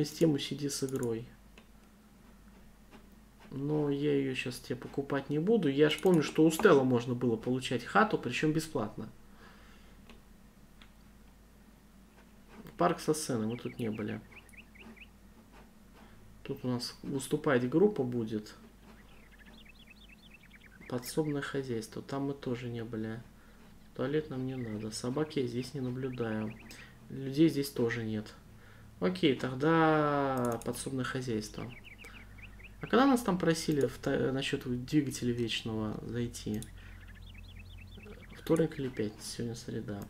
Принести ему CD с игрой но я ее сейчас тебе покупать не буду. Я ж помню, что у Стелла можно было получать хату, причем бесплатно. Парк со сцены, мы тут не были. Тут у нас выступать группа будет. Подсобное хозяйство, там мы тоже не были. Туалет нам не надо. Собаки я здесь не наблюдаю. Людей здесь тоже нет. Окей, тогда подсобное хозяйство. А когда нас там просили насчет двигателя вечного зайти? Вторник или пятница? Сегодня среда.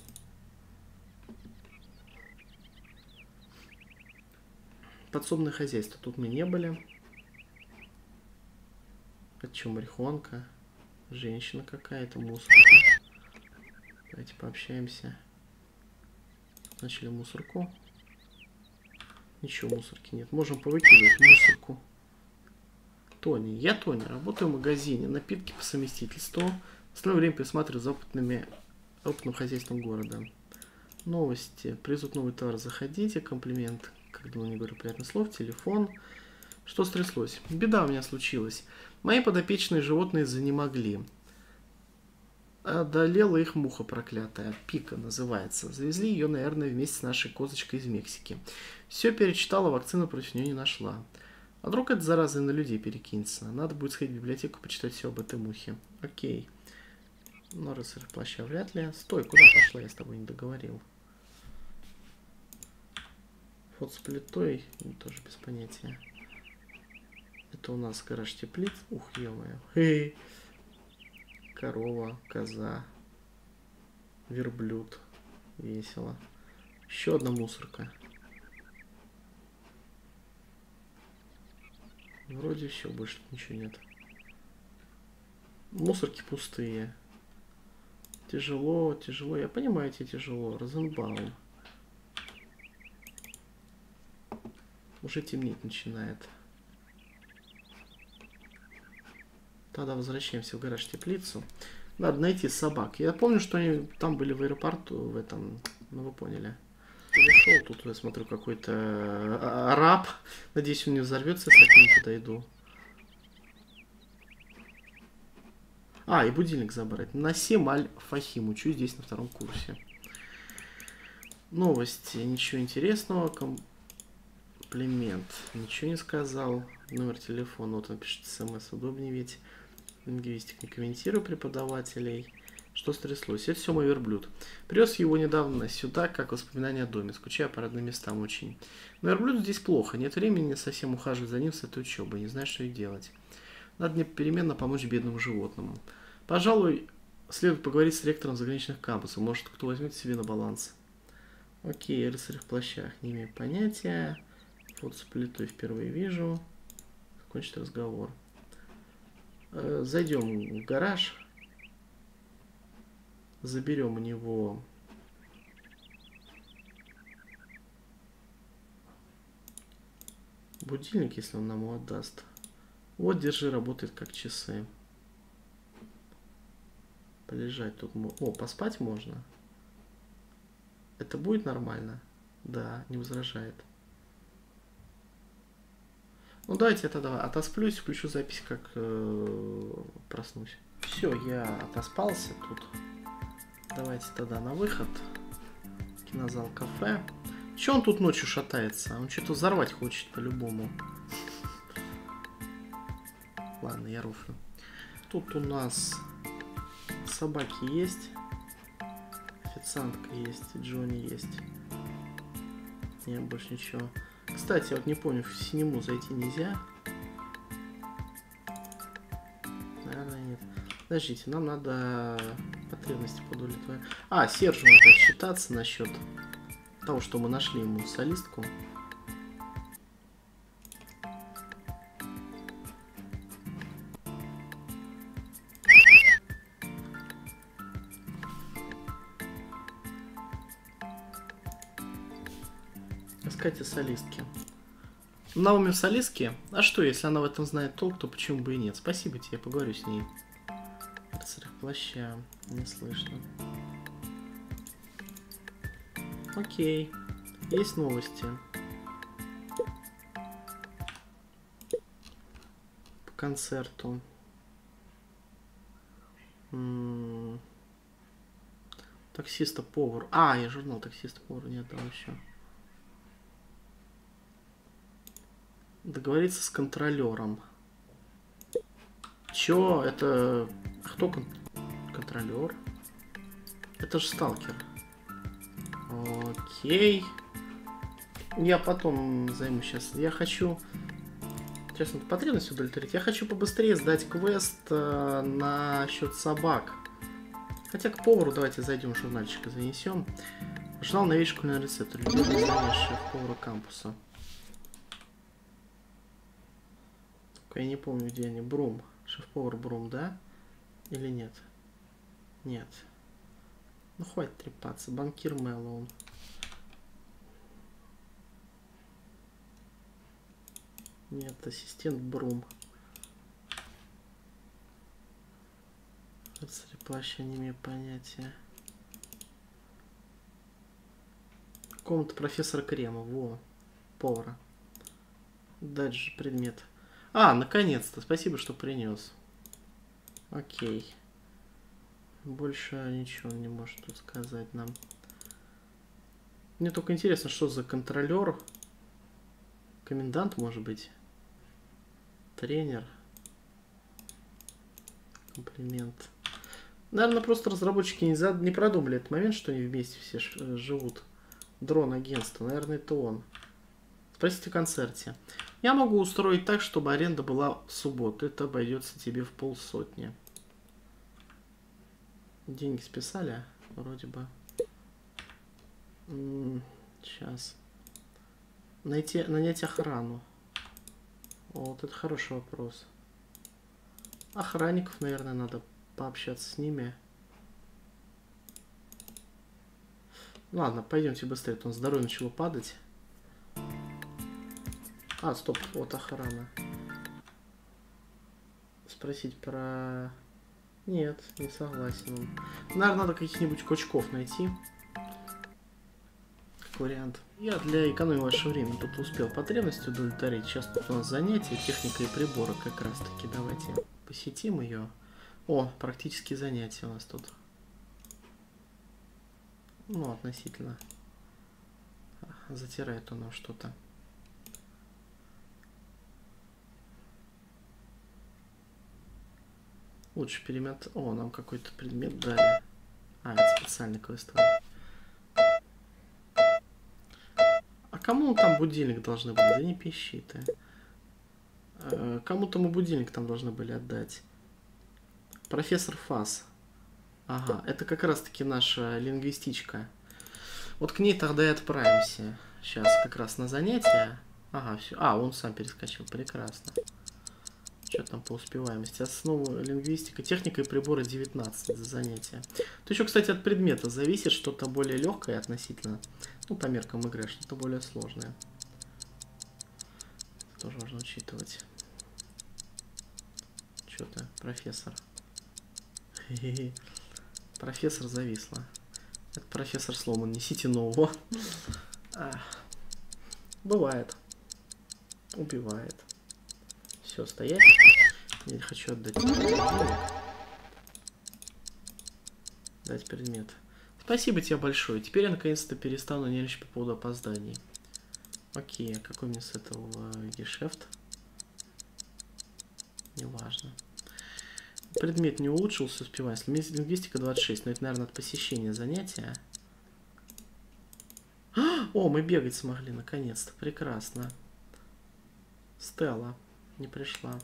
Подсобное хозяйство. Тут мы не были. Это что, марихуанка? Женщина какая-то, мусорка. Давайте пообщаемся. Начали мусорку. Ничего, мусорки нет. Можем повыкидывать мусорку. Тони. Я Тони, работаю в магазине, напитки по совместительству. В остальное время присматриваю за опытными опытным хозяйством города. Новости. Призут новый товар, заходите. Комплимент, как давно не говорю приятных слов. Телефон. Что стряслось? Беда у меня случилась. Мои подопечные животные занемогли. Одолела их муха проклятая. Пика называется. Завезли ее, наверное, вместе с нашей козочкой из Мексики. Все перечитала, вакцину против нее не нашла. А вдруг это зараза на людей перекинется? Надо будет сходить в библиотеку, почитать все об этой мухе. Окей. Но рыцарь плаща вряд ли. Стой, куда пошла? Я с тобой не договорил. Фот с плитой, тоже без понятия. Это у нас гараж теплиц. Ух, ё-моё. Корова, коза, верблюд. Весело. Еще одна мусорка. Вроде все, больше ничего нет. Мусорки пустые. Тяжело, тяжело. Я понимаю, тебе тяжело. Розенбаум. Уже темнеть начинает. Тогда возвращаемся в гараж теплицу. Надо найти собак. Я помню, что они там были в аэропорту, в этом, ну вы поняли. Пришел, тут я смотрю какой-то а, араб. Надеюсь, он не взорвется, если я к нему подойду. А, и будильник забрать. Насим Аль-Фахим. Учу здесь на втором курсе. Новости. Ничего интересного. Комплимент. Ничего не сказал. Номер телефона. Вот он пишет смс. Удобнее ведь. Лингвистик не комментирую преподавателей. Что стряслось? Это все мой верблюд. Привез его недавно сюда, как воспоминание о доме. Скучаю по родным местам очень. Но верблюду здесь плохо. Нет времени совсем ухаживать за ним с этой учебой. Не знаю, что и делать. Надо мне переменно помочь бедному животному. Пожалуй, следует поговорить с ректором заграничных кампусов. Может, кто возьмет себе на баланс. Окей, рыцарь в плащах. Не имею понятия. Вот с плитой впервые вижу. Закончить разговор. Э, зайдем в гараж. Заберем у него будильник, если он нам его отдаст. Вот, держи, работает как часы. Полежать тут. О, поспать можно. Это будет нормально? Да, не возражает. Ну давайте я тогда отосплюсь, включу запись, как э, проснусь. Все, я отоспался тут. Давайте тогда на выход. Кинозал кафе. Че он тут ночью шатается? Он что-то взорвать хочет по-любому. Ладно, я руфлю. Тут у нас собаки есть. Официантка есть, Джонни есть. Нет, больше ничего. Кстати, я вот не помню, в синему зайти нельзя. Наверное, нет. Подождите, нам надо потребности подудовлетворять. А, Сержу надо отчитаться насчет того, что мы нашли ему солистку. Солистки. Наоми в солистке? А что, если она в этом знает толк, то почему бы и нет? Спасибо тебе, поговорю с ней. Рыцарь плаща. Не слышно. Окей. Есть новости. По концерту. М -м Таксиста повар. А, я журнал таксиста повар не отдал еще. Договориться с контролером. Чё? Это... Кто кон... контролер? Это же сталкер. Окей. Я потом займусь сейчас. Я хочу... Сейчас надо потребность удовлетворить. Я хочу побыстрее сдать квест э, на счет собак. Хотя к повару давайте зайдем, журнальчика занесем. Журнал новейший кулинарный рецепт. Любимый шеф-повара кампуса. Только я не помню, где они. Брум. Шеф-повар Брум, да? Или нет? Нет. Ну, хватит трепаться. Банкир Мэллоун. Нет, ассистент Брум. Рыцарь не имею понятия. Комната профессора Крема. Во. Повара. Дальше предмет. А, наконец-то. Спасибо, что принес. Окей. Больше ничего не может тут сказать нам. Мне только интересно, что за контролер. Комендант, может быть. Тренер. Комплимент. Наверное, просто разработчики не, зад... не продумали этот момент, что они вместе все э, живут. Дрон агентства. Наверное, это он. Спросите в концерте. Я могу устроить так, чтобы аренда была в субботу. Это обойдется тебе в полсотни. Деньги списали? Вроде бы. сейчас. Найти, нанять охрану. Вот это хороший вопрос. Охранников, наверное, надо пообщаться с ними. Ладно, пойдемте быстрее, он здоровье начало падать. А, стоп, вот охрана. Спросить про... Нет, не согласен. Наверное, надо каких-нибудь кучков найти. Как вариант. Я для экономии вашего времени тут успел потребность удовлетворить. Сейчас тут у нас занятие, техника и приборы как раз таки. Давайте посетим ее. О, практические занятия у нас тут. Ну, относительно. Затирает он нам что-то. Лучше перемет... О, нам какой-то предмет дали. А, это специальный квест. А кому там будильник должны были? Да не пищи ты. Э, кому-то мы будильник там должны были отдать. Профессор Фас. Ага, это как раз-таки наша лингвистичка. Вот к ней тогда и отправимся. Сейчас как раз на занятия. Ага, все. А, он сам перескочил. Прекрасно. Что там по успеваемости? Основа лингвистика, техника и приборы 19 за занятие. То еще, кстати, от предмета зависит что-то более легкое относительно, ну, по меркам игры, что-то более сложное. Это тоже важно учитывать. Что-то, профессор. Профессор зависла. Это профессор сломан, несите нового. Бывает. Убивает. Все, стоять. Я хочу отдать. Дать предмет. Спасибо тебе большое. Теперь я наконец-то перестану нервничать по поводу опозданий. Окей, а какой мне с этого э, гешефт? Неважно. Предмет не улучшился, успеваю. Если лингвистика 26, но это, наверное, от посещения занятия. О, мы бегать смогли, наконец-то. Прекрасно. Стелла не пришла.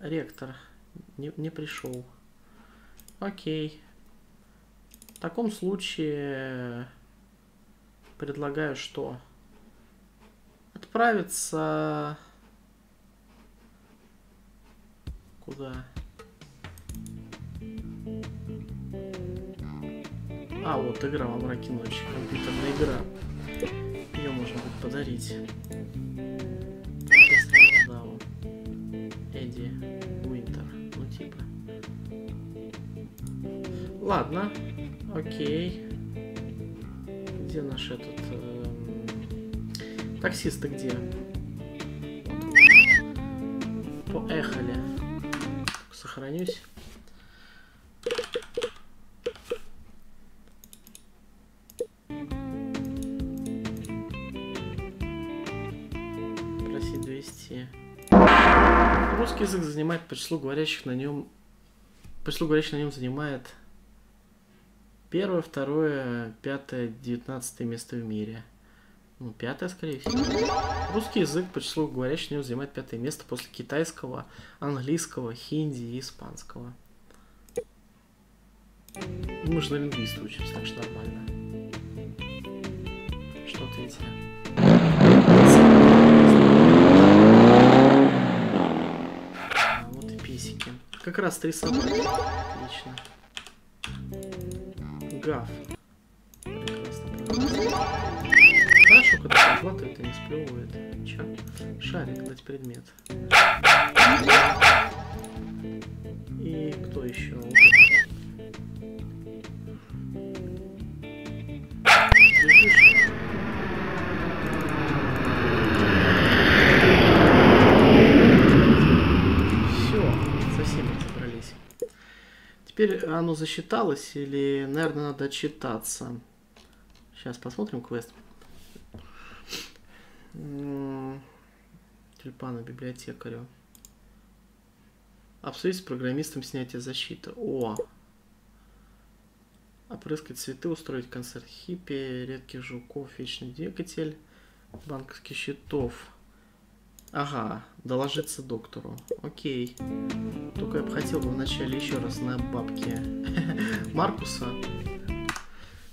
Ректор не, не пришел. Окей. В таком случае предлагаю что? Отправиться... Куда? А, вот игра во мраке ночи. Компьютерная игра. Ее можно будет подарить. Эдди Уинтер. Ну, типа. Ладно. Окей. Где наш этот... Э, таксист где? Поехали. Сохранюсь. Язык занимает по числу говорящих на нем по числу говорящих на нем занимает первое, второе, пятое, девятнадцатое место в мире. Ну, пятое, скорее всего. Русский язык по числу говорящих на нем занимает пятое место после китайского, английского, хинди и испанского. Мы же на лингвисты учимся, так что нормально. Что третье? Как раз три собаки. Отлично. Гав. Хорошо, когда оплату это не сплевывает. Чё? Шарик, дать предмет. И кто еще? Теперь оно засчиталось или, наверное, надо отчитаться? Сейчас посмотрим квест. Тюльпана библиотекарю. Обсудить с программистом снятие защиты. О! Опрыскать цветы, устроить концерт хиппи, редких жуков, вечный двигатель, банковских счетов. Ага, доложиться доктору. Окей. Только я бы хотел бы вначале еще раз на бабки Маркуса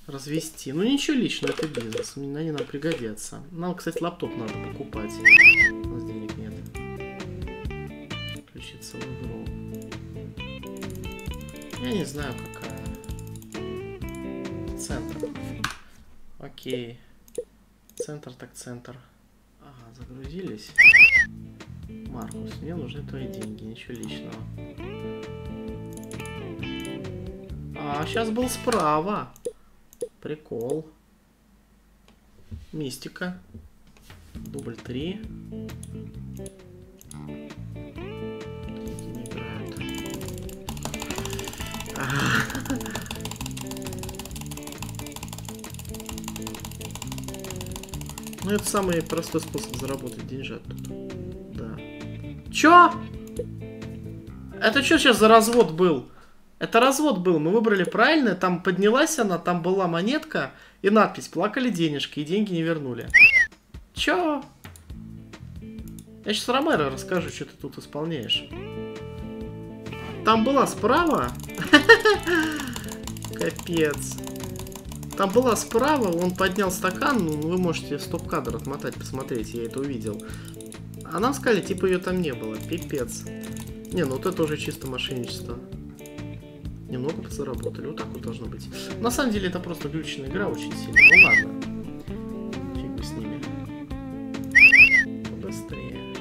развести. Ну ничего личного, это бизнес. Они нам пригодятся. Нам, кстати, лаптоп надо покупать. У нас денег нет. Включиться в игру. Я не знаю, какая. Центр. Окей. Центр так центр. Ага, загрузились. Маркус, мне нужны твои деньги, ничего личного. А, сейчас был справа. Прикол. Мистика. Дубль 3. Не играют. Ну, это самый простой способ заработать деньжат тут. Чё? Это что сейчас за развод был? Это развод был. Мы выбрали правильно. Там поднялась она, там была монетка и надпись «Плакали денежки» и деньги не вернули. Чё? Я сейчас Ромеро расскажу, что ты тут исполняешь. Там была справа. Капец. Там была справа, он поднял стакан, ну, вы можете стоп-кадр отмотать, посмотреть, я это увидел. А нам сказали, типа ее там не было, пипец. Не, ну вот это уже чисто мошенничество. Немного подзаработали, вот так вот должно быть. На самом деле это просто глючная игра очень сильно, ну ладно. Фиг бы с ними. Побыстрее.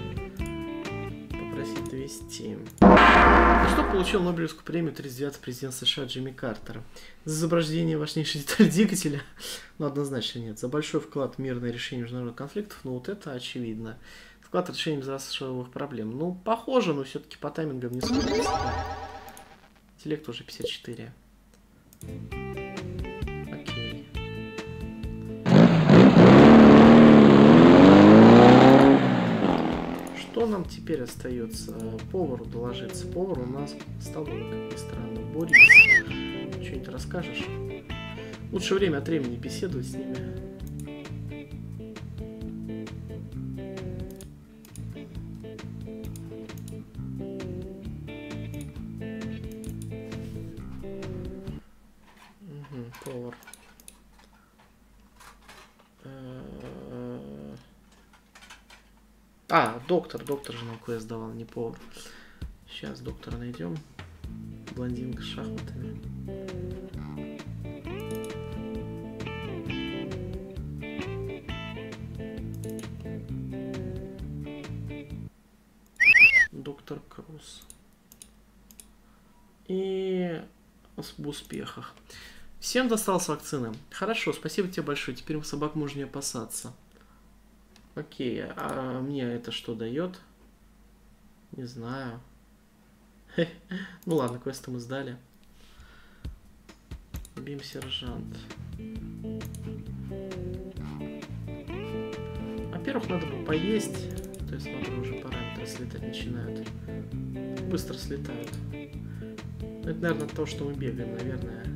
Попросить довести. За что получил Нобелевскую премию 39 президент США Джимми Картер? За изображение важнейшей детали двигателя? Ну, однозначно нет. За большой вклад в мирное решение международных конфликтов? Ну, вот это очевидно. Вклад в решение взрослых проблем? Ну, похоже, но все-таки по таймингам не сходится. Интеллект уже 54. Окей. Что нам теперь остается? Повару доложиться. Повар у нас столовый, как ни странно. Борис, что-нибудь расскажешь? Лучше время от времени беседовать с ними. Повар. Э, А, доктор, доктор же нам квест давал, не повар. Сейчас доктора найдем. Блондинка с шахматами. Доктор Круз. И в успехах. Всем досталась вакцина. Хорошо, спасибо тебе большое. Теперь собак можно не опасаться. Окей, а мне это что дает? Не знаю. Ну ладно, квесты мы сдали. Бим сержант. Во-первых, надо бы поесть. То есть смотрю, уже параметры слетать начинают. Быстро слетают. Ну, Это, наверное, то, что мы бегаем, наверное.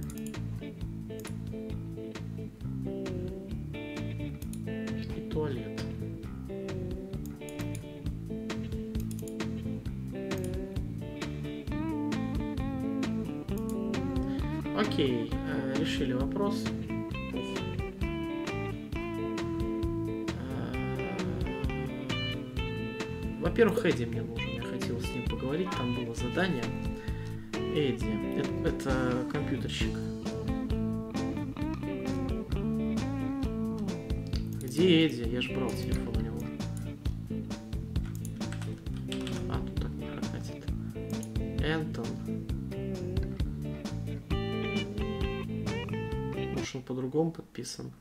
Вопрос. Э, Во-первых, Эдди мне нужен. Я хотел с ним поговорить. Там было задание. Эдди. Это, это компьютерщик. Где Эдди? Я же брал телефон По-другому подписан?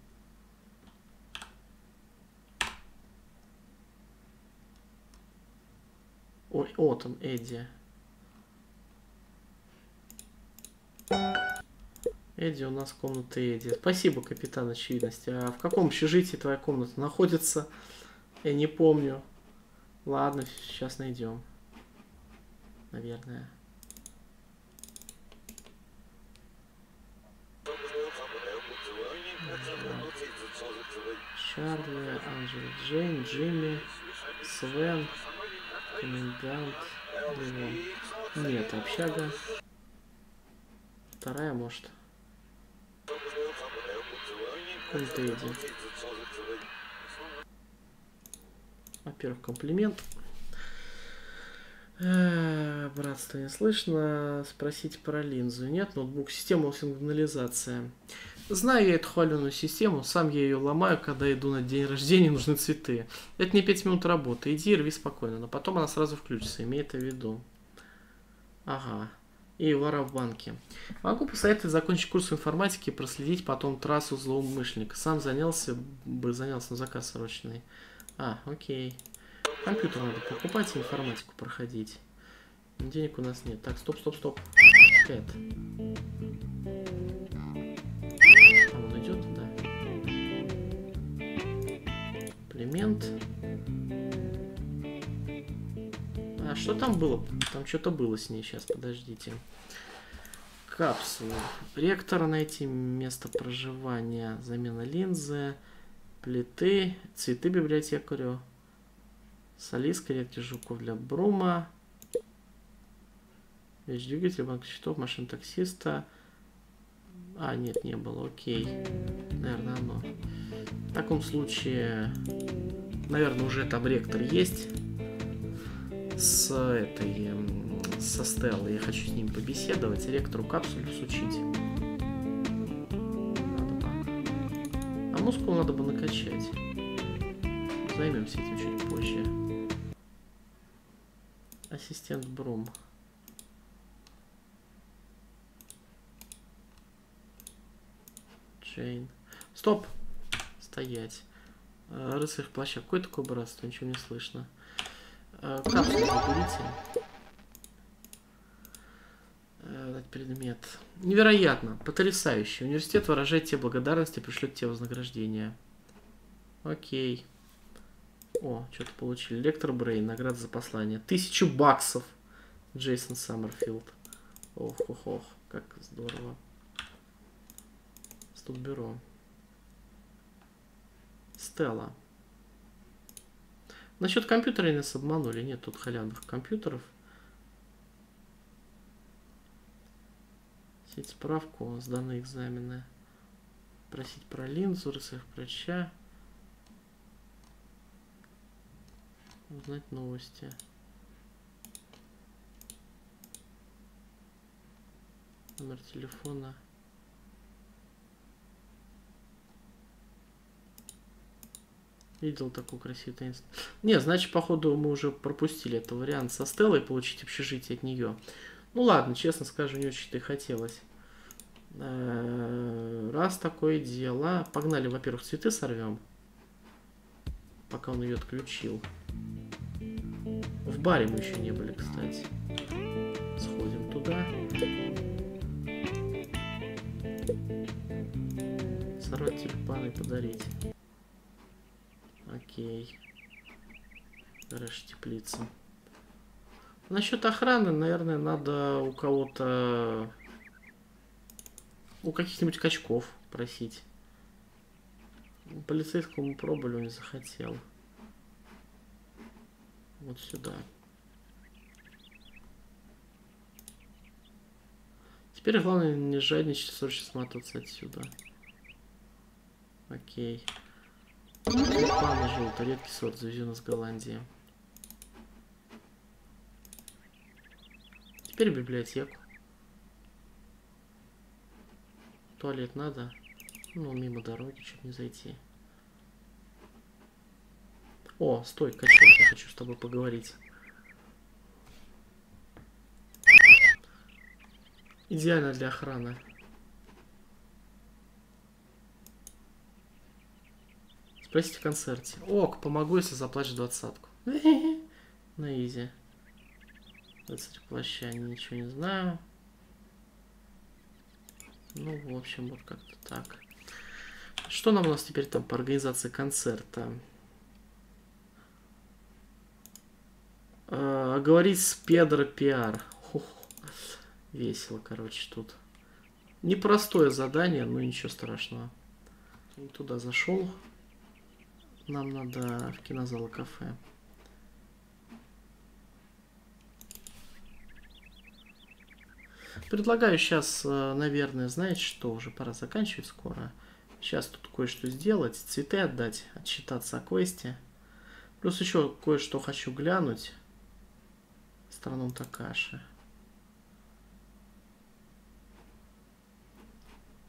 Ой, вот он, Эдди. Эдди, у нас комната Эдди. Спасибо, капитан очевидности. А в каком общежитии твоя комната находится? Я не помню. Ладно, сейчас найдем. Наверное. Чарли, Анджел, Джейн, Джимми, Свен, комендант, Левон. Нет, общага. Вторая, может. Комната Во-первых, комплимент. Э, братство не слышно. Спросить про линзу. Нет, ноутбук. Система сигнализация. Знаю я эту хваленую систему, сам я ее ломаю, когда иду на день рождения, нужны цветы. Это не 5 минут работы, иди рви спокойно, но потом она сразу включится, имей это в виду. Ага. И вора в банке. Могу посоветовать закончить курс информатики и проследить потом трассу злоумышленника. Сам занялся бы, занялся на заказ срочный. А, окей. Компьютер надо покупать информатику проходить. Денег у нас нет. Так, стоп, стоп, стоп. Кэт. Комплимент. А что там было? Там что-то было с ней. Сейчас, подождите. Капсулу. Ректора найти, место проживания, замена линзы, плиты, цветы библиотекарю, солиска, редкий жуков для брума, вещь двигатель, банк счетов, машин таксиста. А, нет, не было, окей. Наверное, оно. В таком случае, наверное, уже там ректор есть с этой, со Стеллой. Я хочу с ним побеседовать, ректору капсулю сучить. Надо бы. А мускул надо бы накачать. Займемся этим чуть позже. Ассистент Брум. Джейн. Стоп! Стоять. Э, рыцарь плаща. Какое такое братство? Ничего не слышно. Э, капсулу заберите. Э, предмет. Невероятно. Потрясающе. Университет выражает тебе благодарность и пришлет тебе вознаграждение. Окей. О, что-то получили. Лектор Брейн. Награда за послание. Тысячу баксов. Джейсон Саммерфилд. Ох, ох, ох. Как здорово. Студбюро. Стелла. Насчет компьютера нас обманули. Нет тут халявных компьютеров. Сеть справку, сданные экзамены. Просить про линзу, рысых врача. Узнать новости. Номер телефона. Видел такую красивую таинство. Не, значит, походу, мы уже пропустили этот вариант со Стеллой, получить общежитие от нее. Ну ладно, честно скажу, не очень-то и хотелось. Э, раз такое дело. Погнали, во-первых, цветы сорвем. Пока он ее отключил. В баре мы еще не были, кстати. Сходим туда. Сорвать тюльпаны и подарить. Окей. Гараж теплица. Насчет охраны, наверное, надо у кого-то... У каких-нибудь качков просить. Полицейскому пробовали, он не захотел. Вот сюда. Теперь главное не жадничать, срочно сматываться отсюда. Окей. Тюльпаны желтый, редкий сорт, завезен из Голландии. Теперь библиотеку. Туалет надо. Ну, мимо дороги, чтобы не зайти. О, стой, качок, я хочу с тобой поговорить. Идеально для охраны. Спросите в концерте. Ок, помогу, если заплачешь двадцатку. На изи. Рыцарь плаща, ничего не знаю. Ну, в общем, вот как-то так. Что нам у нас теперь там по организации концерта? А, говорить с Педро Пиар. Весело, короче, тут. Непростое задание, но ничего страшного. Туда зашел. Нам надо в кинозал кафе. Предлагаю сейчас, э, наверное, знаете что, уже пора заканчивать скоро. Сейчас тут кое-что сделать, цветы отдать, отчитаться о квесте. Плюс еще кое-что хочу глянуть. Страну Такаши.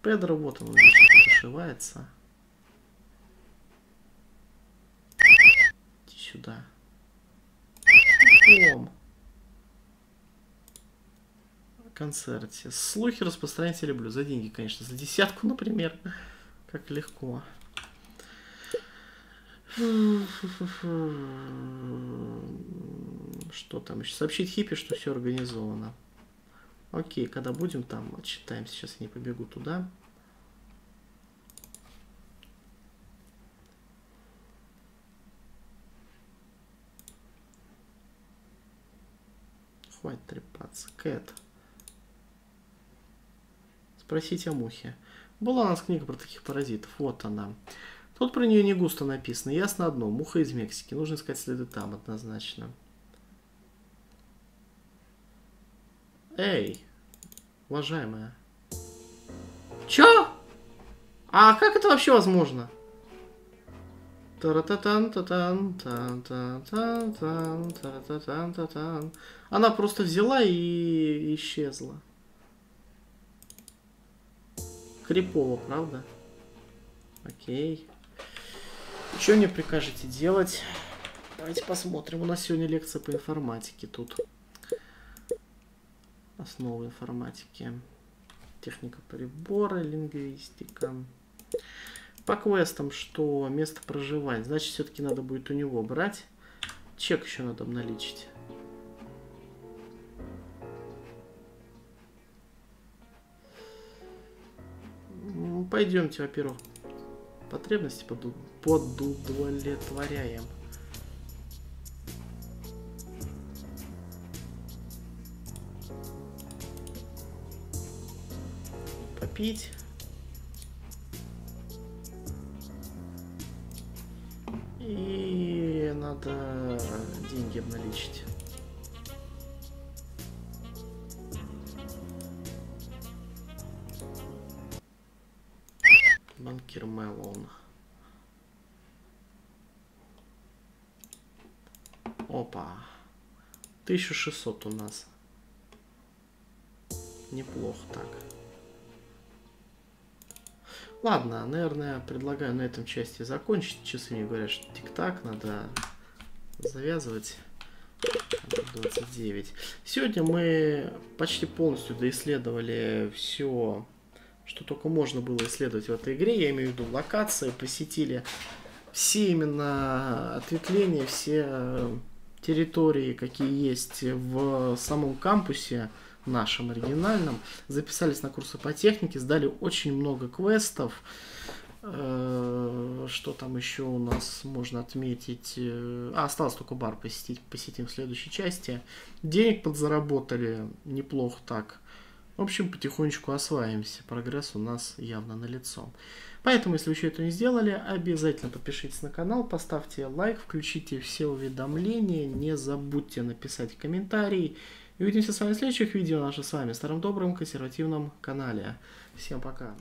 Педро, вот он уже ошивается. Иди сюда. Ом. Концерте. Слухи распространять я люблю. За деньги, конечно. За десятку, например. Как легко. Что там еще? Сообщить хиппи, что все организовано. Окей, когда будем там, отчитаем. Сейчас я не побегу туда. Хватит трепаться. Кэт. Спросите о мухе. Была у нас книга про таких паразитов. Вот она. Тут про нее не густо написано. Ясно одно. Муха из Мексики. Нужно искать следы там однозначно. Эй, уважаемая. Чё? А как это вообще возможно? Она просто взяла и исчезла. Крипово, правда? Окей. Что мне прикажете делать? Давайте посмотрим. У нас сегодня лекция по информатике тут. Основы информатики. Техника прибора, лингвистика. По квестам, что место проживания. Значит, все-таки надо будет у него брать. Чек еще надо обналичить. пойдемте, во-первых, потребности поду подудовлетворяем. Попить. Надо деньги обналичить. Банкир Мелон. Опа. 1600 у нас. Неплохо так. Ладно, наверное, предлагаю на этом части закончить. Часы мне говорят, что тик-так, надо завязывать. 29. Сегодня мы почти полностью доисследовали все что только можно было исследовать в этой игре, я имею в виду локации, посетили все именно ответвления, все территории, какие есть в самом кампусе нашем оригинальном, записались на курсы по технике, сдали очень много квестов, что там еще у нас можно отметить? Э, а, осталось только бар посетить, посетим в следующей части. Денег подзаработали неплохо так. В общем, потихонечку осваиваемся. Прогресс у нас явно налицо. Поэтому, если вы еще это не сделали, обязательно подпишитесь на канал, поставьте лайк, включите все уведомления, не забудьте написать комментарий. И увидимся с вами в следующих видео нашем с вами старом добром консервативном канале. Всем пока!